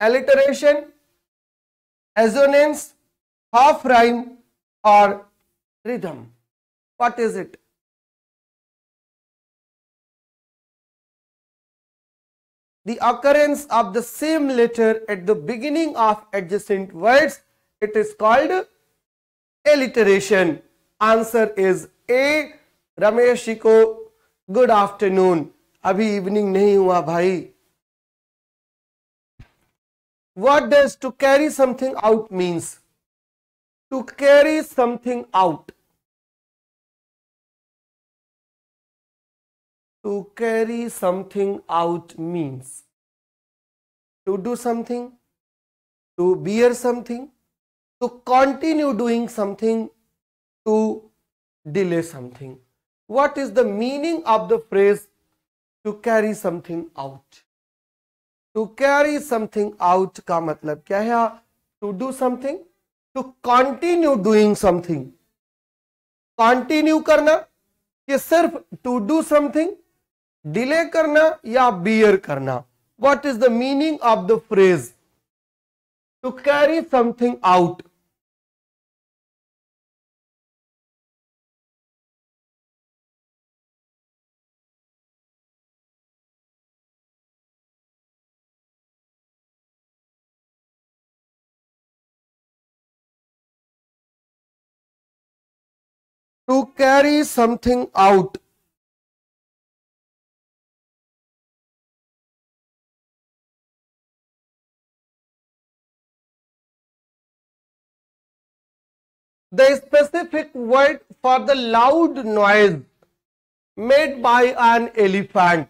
Alliteration, assonance, half rhyme or rhythm. What is it? the occurrence of the same letter at the beginning of adjacent words, it is called alliteration. Answer is A. Ramesh जी को good afternoon अभी evening नहीं हुआ भाई what does to carry something out means to carry something out to carry something out means to do something, to bear something, to continue doing something, to delay something. What is the meaning of the phrase to carry something out? To carry something out का मतलब क्या है To do something, to continue doing something. Continue करना कि सिर्फ़ to do something delay करना या bear करना। What is the meaning of the phrase to carry something out to carry something out. The specific word for the loud noise made by an elephant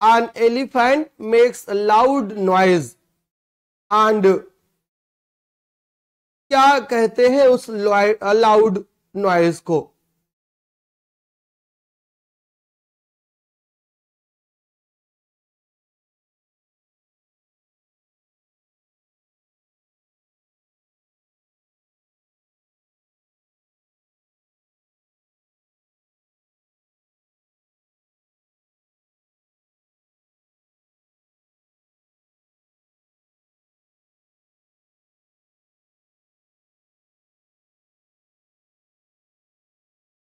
an elephant makes loud noise and क्या कहते हैं उस loud noise को?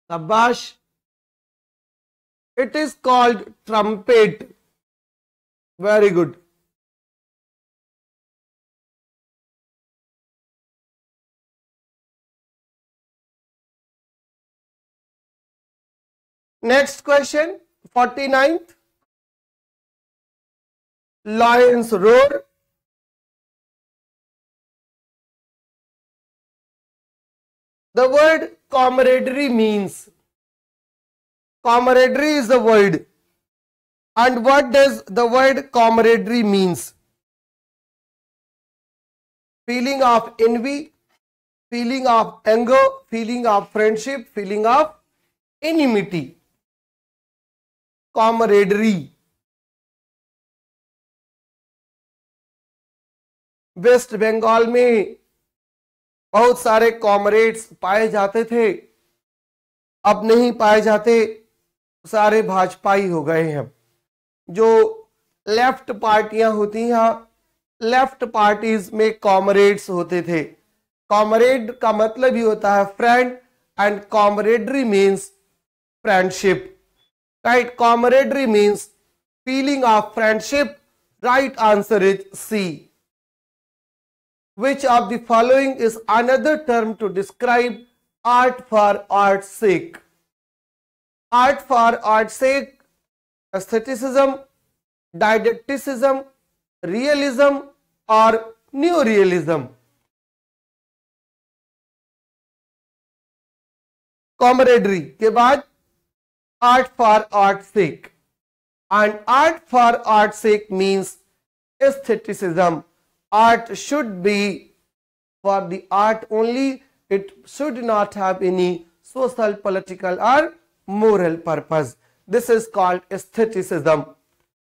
Sabash. It is called trumpet. Very good. Next question, 49th. Lions roar. The word camaraderie means? Camaraderie is the word. And what does the word camaraderie means? Feeling of envy, feeling of anger, feeling of friendship, feeling of enmity. Camaraderie. West Bengal में बहुत सारे comrades पाए जाते थे। अब नहीं पाए जाते, सारे भाजपाई हो गए हैं। जो लेफ़्ट पार्टियाँ होती हैं लेफ़्ट पार्टीज़ में कॉमरेड्स होते थे। कॉमरेड का मतलब ही होता है friend and camaraderie means friendship right camaraderie means feeling of friendship right answer is C Which of the following is another term to describe art for art's sake? Art for art's sake, aestheticism, didacticism, realism or neorealism. Camaraderie के बाद art for art's sake and art for art's sake means aestheticism art should be for the art only it should not have any social, political or moral purpose. This is called aestheticism.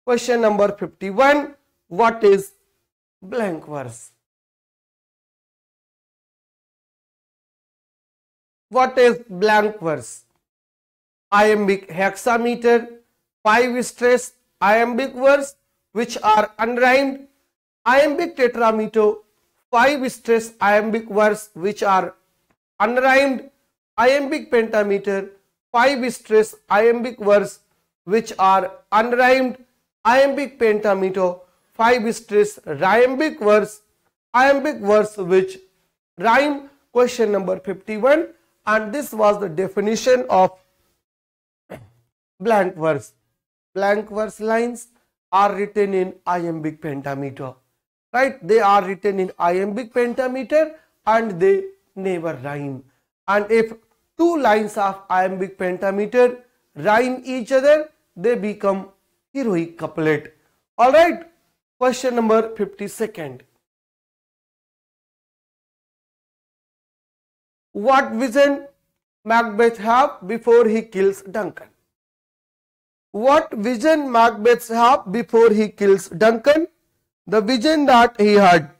Question number 51. What is blank verse? What is blank verse? Iambic hexameter, five stress iambic verse which are unrhymed, iambic tetrameter, five stress iambic verse which are unrhymed, iambic pentameter, five stress iambic verse which are unrhymed, iambic pentameter, five stress iambic verse, iambic verse which rhyme. Question number 51 and this was the definition of blank verse. Blank verse lines are written in iambic pentameter. Right? They are written in iambic pentameter and they never rhyme. And if two lines of iambic pentameter rhyme each other, they become heroic couplet. Alright, question number 52nd. What vision Macbeth have before he kills Duncan? What vision Macbeth have before he kills Duncan? The vision that he had.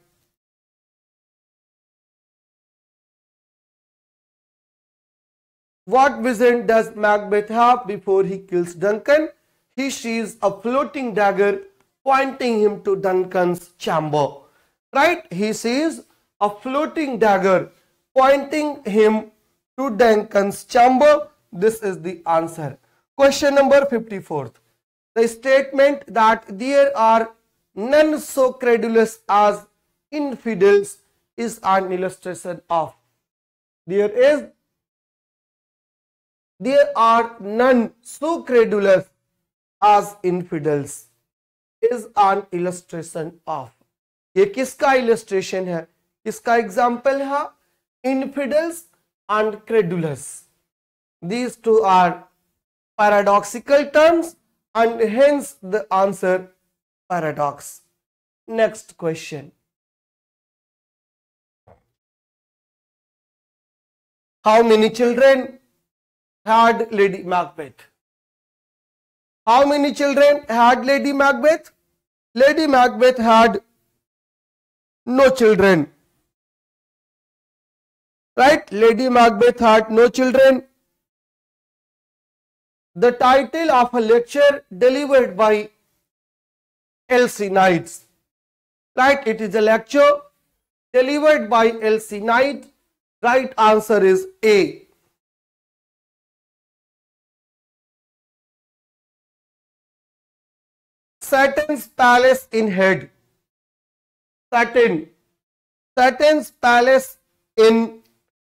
What vision does Macbeth have before he kills Duncan? He sees a floating dagger pointing him to Duncan's chamber. Right? He sees a floating dagger pointing him to Duncan's chamber. This is the answer. Question number 54. The statement that there are none so credulous as infidels is an illustration of. There is there are none so credulous as infidels is an illustration of. ये किसका illustration है किसका example है infidels and credulous. These two are paradoxical terms and hence the answer paradox. Next question. How many children had Lady Macbeth? How many children had Lady Macbeth? Lady Macbeth had no children. Right? Lady Macbeth had no children. The title of a lecture delivered by Elsie Knights. Right? It is a lecture delivered by Elsie Knight. Right answer is A. Saturn's palace in head. Saturn. Saturn's palace in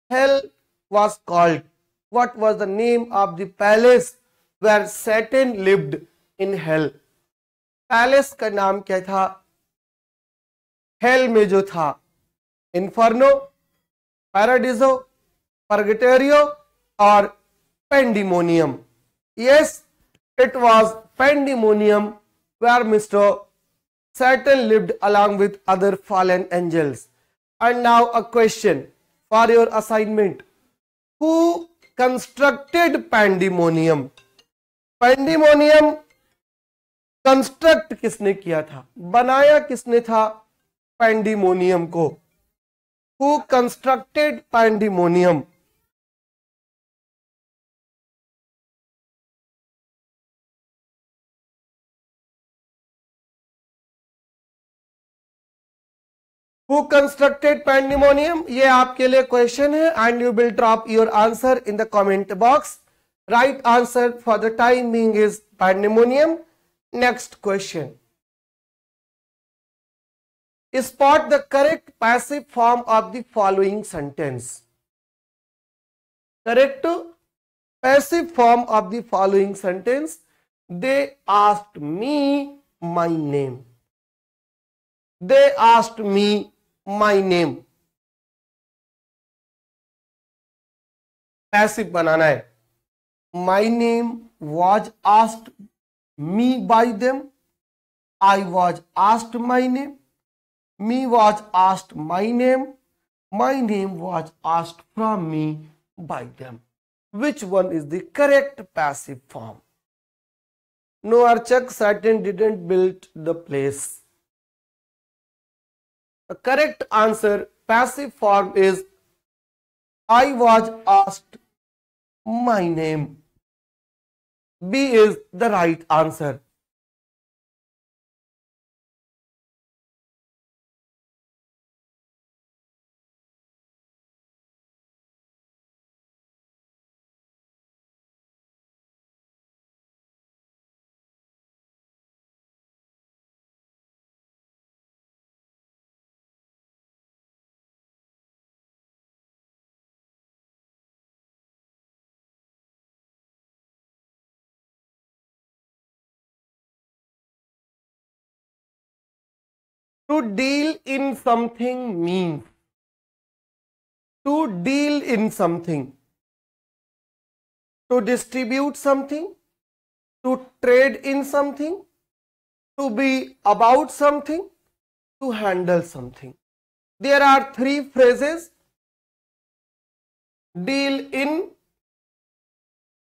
hell was called? What was the name of the palace where Satan lived in hell? Palace का नाम क्या था? Hello में जो था, inferno, पैराडिजो, परगेटेरियो और Pandemonium. Yes it was Pandemonium where Mister Satan lived along with other fallen angels and now a question for your assignment who constructed Pandemonium Pandemonium construct किसने किया था? बनाया किसने था? पैंडिमोनियम को। Who constructed Pandemonium who constructed Pandemonium ये आपके लिए क्वेश्चन है and you will drop your answer in the comment box right answer for the time being is Pandemonium next question spot the correct passive form of the following sentence correct passive form of the following sentence they asked me my name they asked me my name passive बनाना है. My name was asked me by them. I was asked my name. Me was asked my name. My name was asked from me by them. Which one is the correct passive form? No, Archak, Saturn didn't build the place. The correct answer, passive form is I was asked my name. B is the right answer. To deal in something means. To deal in something, to distribute something, to trade in something, to be about something, to handle something. There are three phrases. Deal in,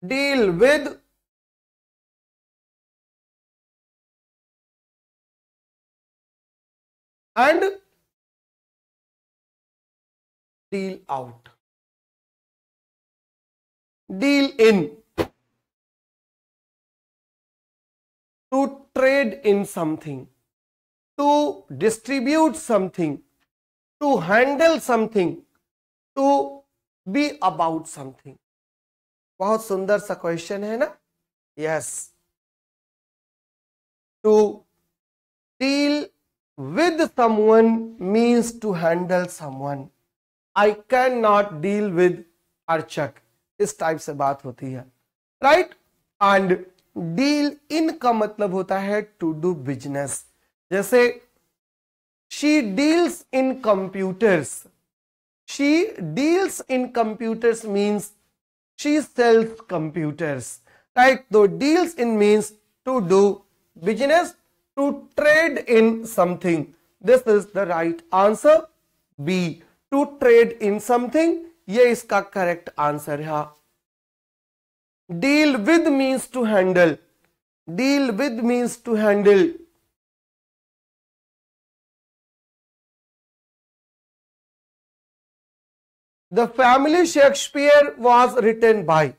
deal with, and deal out deal in to trade in something to distribute something to handle something to be about something बहुत सुंदर सा क्वेश्चन है ना? Yes to deal with someone means to handle someone. I cannot deal with Archak. इस type से बात होती है राइट एंड डील इन का मतलब होता है टू डू बिजनेस जैसे she deals in computers she deals in computers means she sells computers right तो deals in means to do business to trade in something. This is the right answer. B. To trade in something. ये इसका correct answer है deal with means to handle deal with means to handle The family Shakespeare was written by.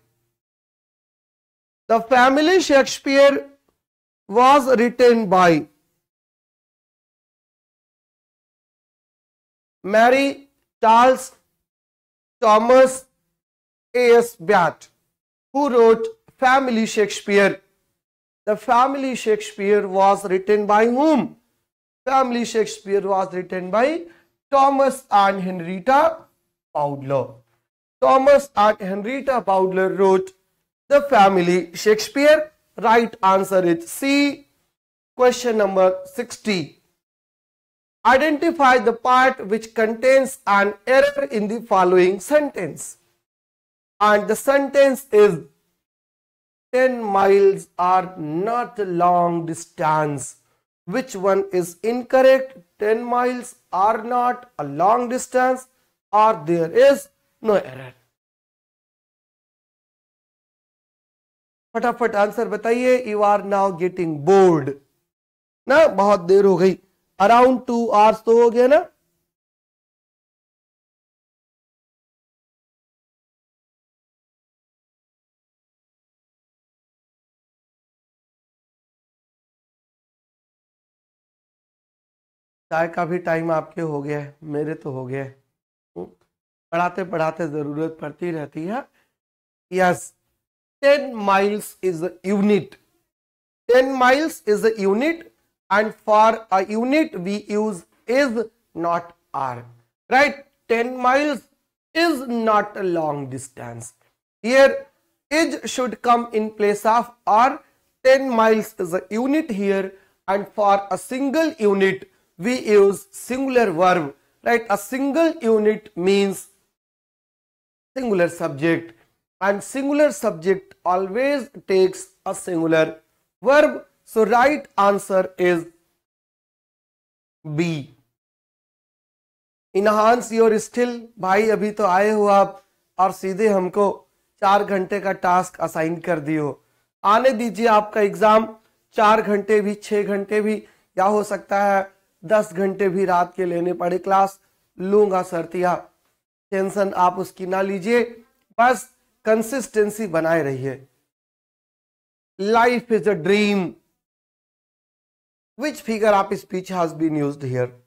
The family Shakespeare was written by Mary Charles Thomas A.S. Batt, who wrote Family Shakespeare. The Family Shakespeare was written by whom? Family Shakespeare was written by Thomas and Henrietta Powler. Thomas and Henrietta Powler wrote The Family Shakespeare Right answer is C. Question number 60. Identify the part which contains an error in the following sentence. And the sentence is 10 miles are not a long distance. Which one is incorrect? 10 miles are not a long distance or there is no error. फटाफट answer बताइए। You are now getting bored ना, बहुत देर हो गई। Around two hours तो हो गया ना? चाय का भी टाइम आपके हो गया है। मेरे तो हो गया है। पढ़ाते पढ़ाते ज़रूरत पड़ती रहती है। Yes 10 miles is a unit. 10 miles is a unit and for a unit we use is not r. Right? 10 miles is not a long distance. Here is should come in place of r. 10 miles is a unit here and for a single unit we use singular verb. Right? A single unit means singular subject and singular subject always takes a singular verb. So, right answer is B. Enhance your skill भाई, अभी तो आए हो आप और सीधे हमको चार घंटे का टास्क असाइन कर दियो। आने दीजिए आपका एग्ज़ाम चार घंटे भी, छह घंटे भी, या हो सकता है दस घंटे भी रात के लेने पड़े क्लास लूँगा सरतिया टेंशन आप उसकी ना लीजिए। बस कंसिस्टेंसी बनाए रहिए। Life is a dream which figure of speech has been used here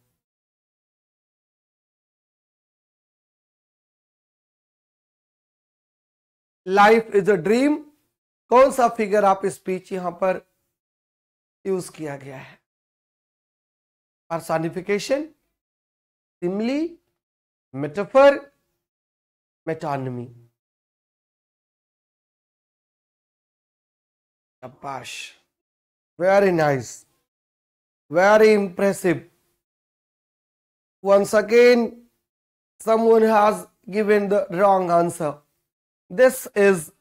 life is a dream कौन सा फिगर ऑफ़ स्पीच यहाँ पर यूज़ किया गया है? Personification simile metaphor metonymy Shabash. Very nice. Very impressive. Once again, someone has given the wrong answer. This is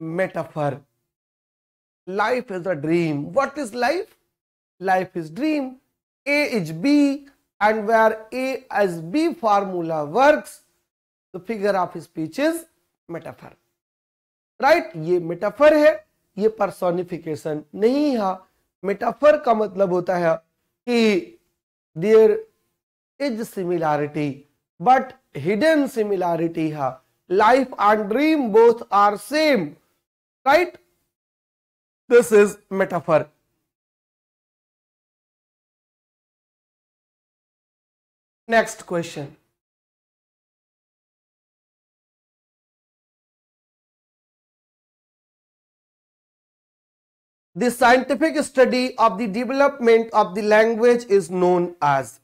metaphor. Life is a dream. What is life? life is dream, A is B and where A as B formula works, the figure of speech is metaphor. Right right? ये metaphor है ये personification नहीं है। Metaphor का मतलब होता है कि there is similarity but hidden similarity है। Life and dream both are same right this is metaphor next question. The scientific study of the development of the language is known as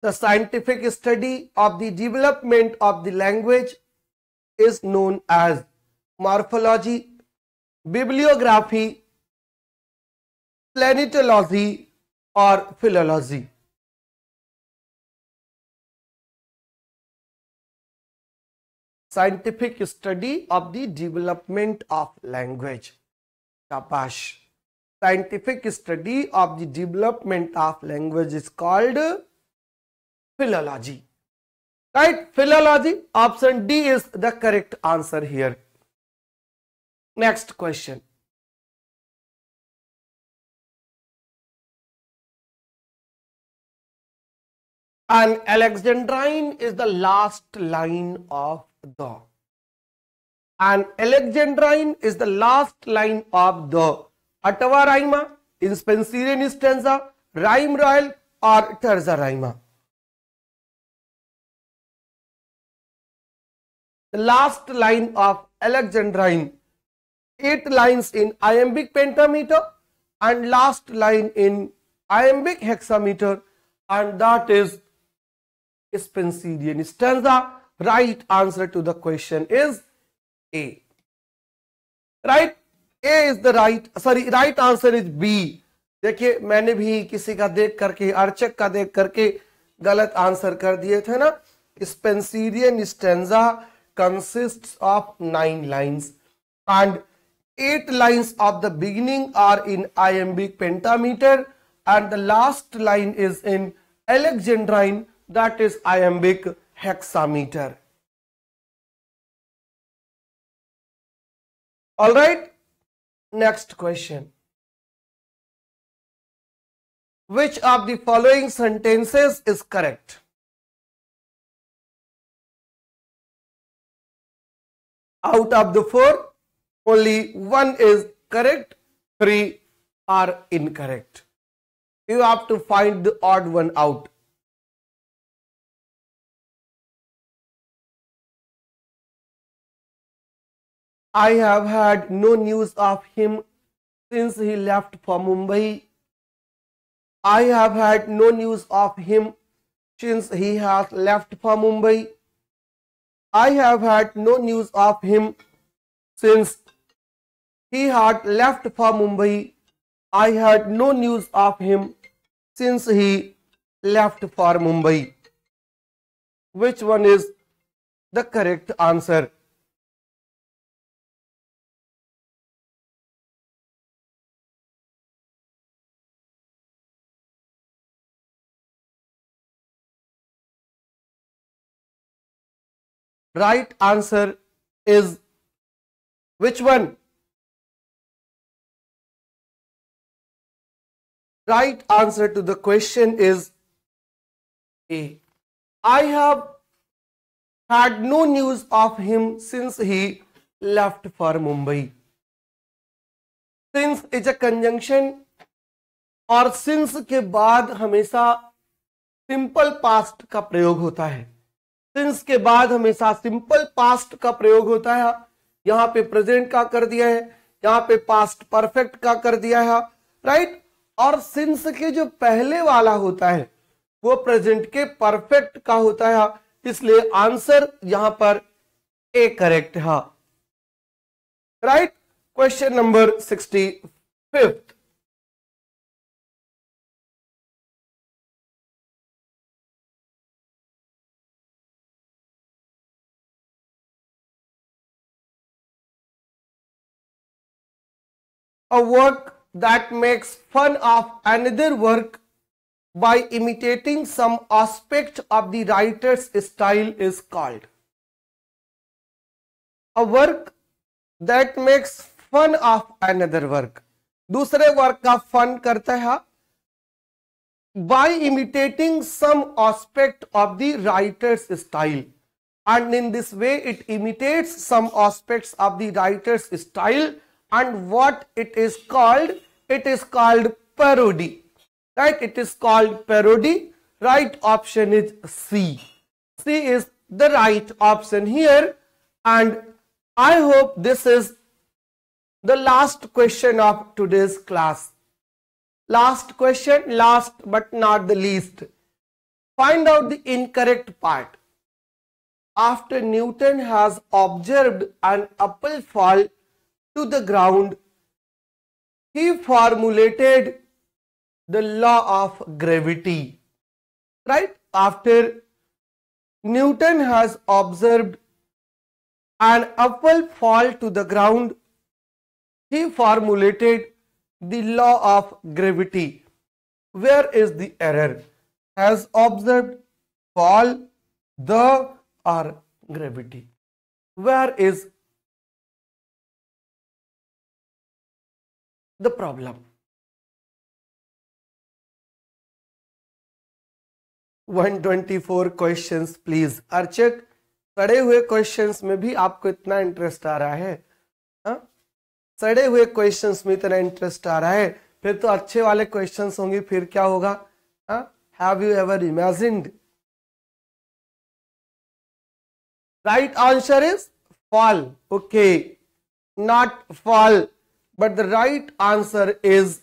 The scientific study of the development of the language is known as morphology, bibliography, planetology or philology. Scientific study of the development of language. Kapash. Scientific study of the development of language is called philology. Right? Philology. Option D is the correct answer here. Next question. An Alexandrine is the last line of the. An Alexandrine is the last line of the Ottawa rima, in Spenserian stanza, rhyme royal or terza rima. the last line of Alexandrine, eight lines in iambic pentameter and last line in iambic hexameter and that is Spenserian stanza right answer to the question is A right A is the right sorry right answer is B देखिए, मैंने भी किसी का देख करके, अर्चक का देख करके गलत आंसर कर दिए थे ना? Spenserian stanza consist of nine lines and eight lines of the beginning are in iambic pentameter and the last line is in alexandrine that is iambic hexameter. All right, next question. Which of the following sentences is correct? out of the four, only one is correct, three are incorrect. You have to find the odd one out. I have had no news of him since he left for Mumbai. I have had no news of him since he has left for Mumbai. I have had no news of him since he had left for Mumbai. I had no news of him since he left for Mumbai. Which one is the correct answer? Right answer is which one right answer to the question is a i have had no news of him since he left for mumbai since is a conjunction और since के बाद हमेशा simple past का प्रयोग होता है since के बाद हमेशा सिंपल पास्ट का प्रयोग होता है। यहाँ पे प्रेजेंट का कर दिया है, यहाँ पे पास्ट परफेक्ट का कर दिया है राइट और सिंस के जो पहले वाला होता है, वो प्रेजेंट के परफेक्ट का होता है। इसलिए आंसर यहाँ पर ए करेक्ट है। Right question number sixty fifth a work that makes fun of another work by imitating some aspect of the writer's style is called. A work that makes fun of another work. दूसरे work का fun करता है by imitating some aspect of the writer's style and in this way it imitates some aspects of the writer's style and what it is called it is called parody right? It is called parody right option is c. C is the right option here. And i hope this is the last question of today's class. Last question last but not the least. Find out the incorrect part. After newton has observed an apple fall to the ground, he formulated the law of gravity. Right? After Newton has observed an apple fall to the ground, he formulated the law of gravity. Where is the error? Has observed fall the or gravity? Where is the problem. One twenty four question please Archak, सड़े हुए question में भी आपको इतना interest आ रहा है? हा? सड़े हुए क्वेश्चन में इतना इंटरेस्ट आ रहा है? फिर तो अच्छे वाले क्वेश्चन होंगे, फिर क्या होगा? Have you ever imagined right answer is fall okay not fall but the right answer is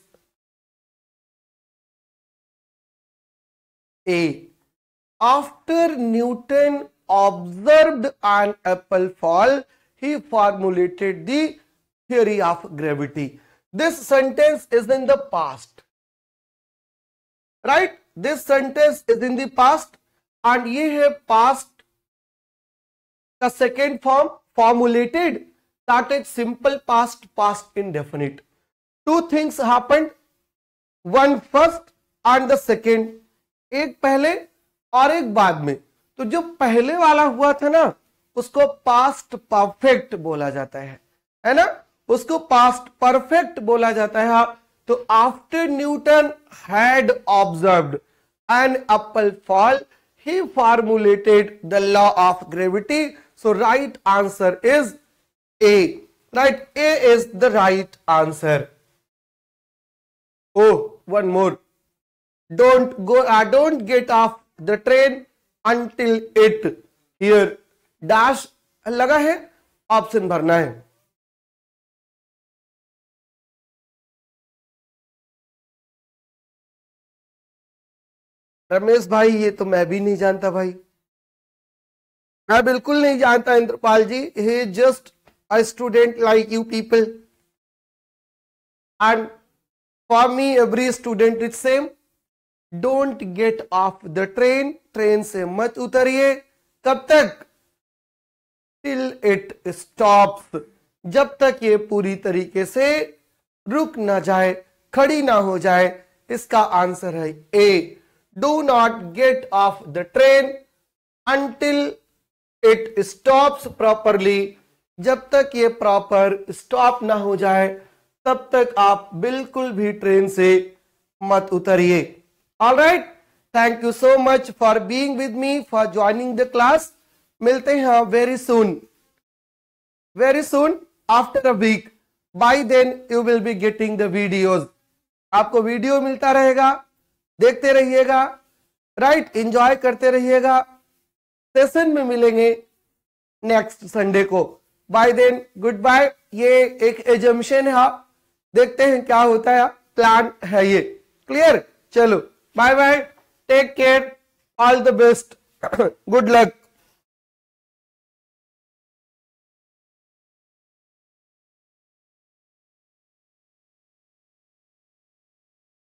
A. After Newton observed an apple fall, he formulated the theory of gravity. This sentence is in the past. Right? This sentence is in the past and ye have past the second form formulated started simple past past indefinite. Two things happened. One first and the second. एक पहले और एक बाद में. तो जो पहले वाला हुआ था ना, उसको पास्ट परफेक्ट बोला जाता है। है ना? उसको पास्ट परफेक्ट बोला जाता है। तो after Newton had observed an apple fall he formulated the law of gravity so right answer is A. Right? A is the right answer. Oh, one more. Don't go, uh, don't get off the train until it. Here, dash लगा है option भरना है रमेश भाई ये तो मैं भी नहीं जानता भाई मैं बिल्कुल नहीं जानता इंद्रपाल जी ही just a student like you people and for me every student is same don't get off the train train से मत उतरिए कब तक till it stops जब तक ये पूरी तरीके से रुक ना जाए खड़ी ना हो जाए इसका आंसर है A do not get off the train until it stops properly जब तक ये प्रॉपर स्टॉप ना हो जाए, तब तक आप बिल्कुल भी ट्रेन से मत उतरिए। All right thank you so much for being with me for joining the class मिलते हैं very soon very soon after a week bye then you will be getting the videos आपको वीडियो मिलता रहेगा, देखते रहिएगा right? Enjoy करते रहिएगा। Session में मिलेंगे नेक्स्ट संडे को। बाय देन गुड बाय ये एक एजम्पन है। देखते हैं क्या होता है, प्लान है ये। क्लियर? चलो, bye bye, take care, all the best, good luck.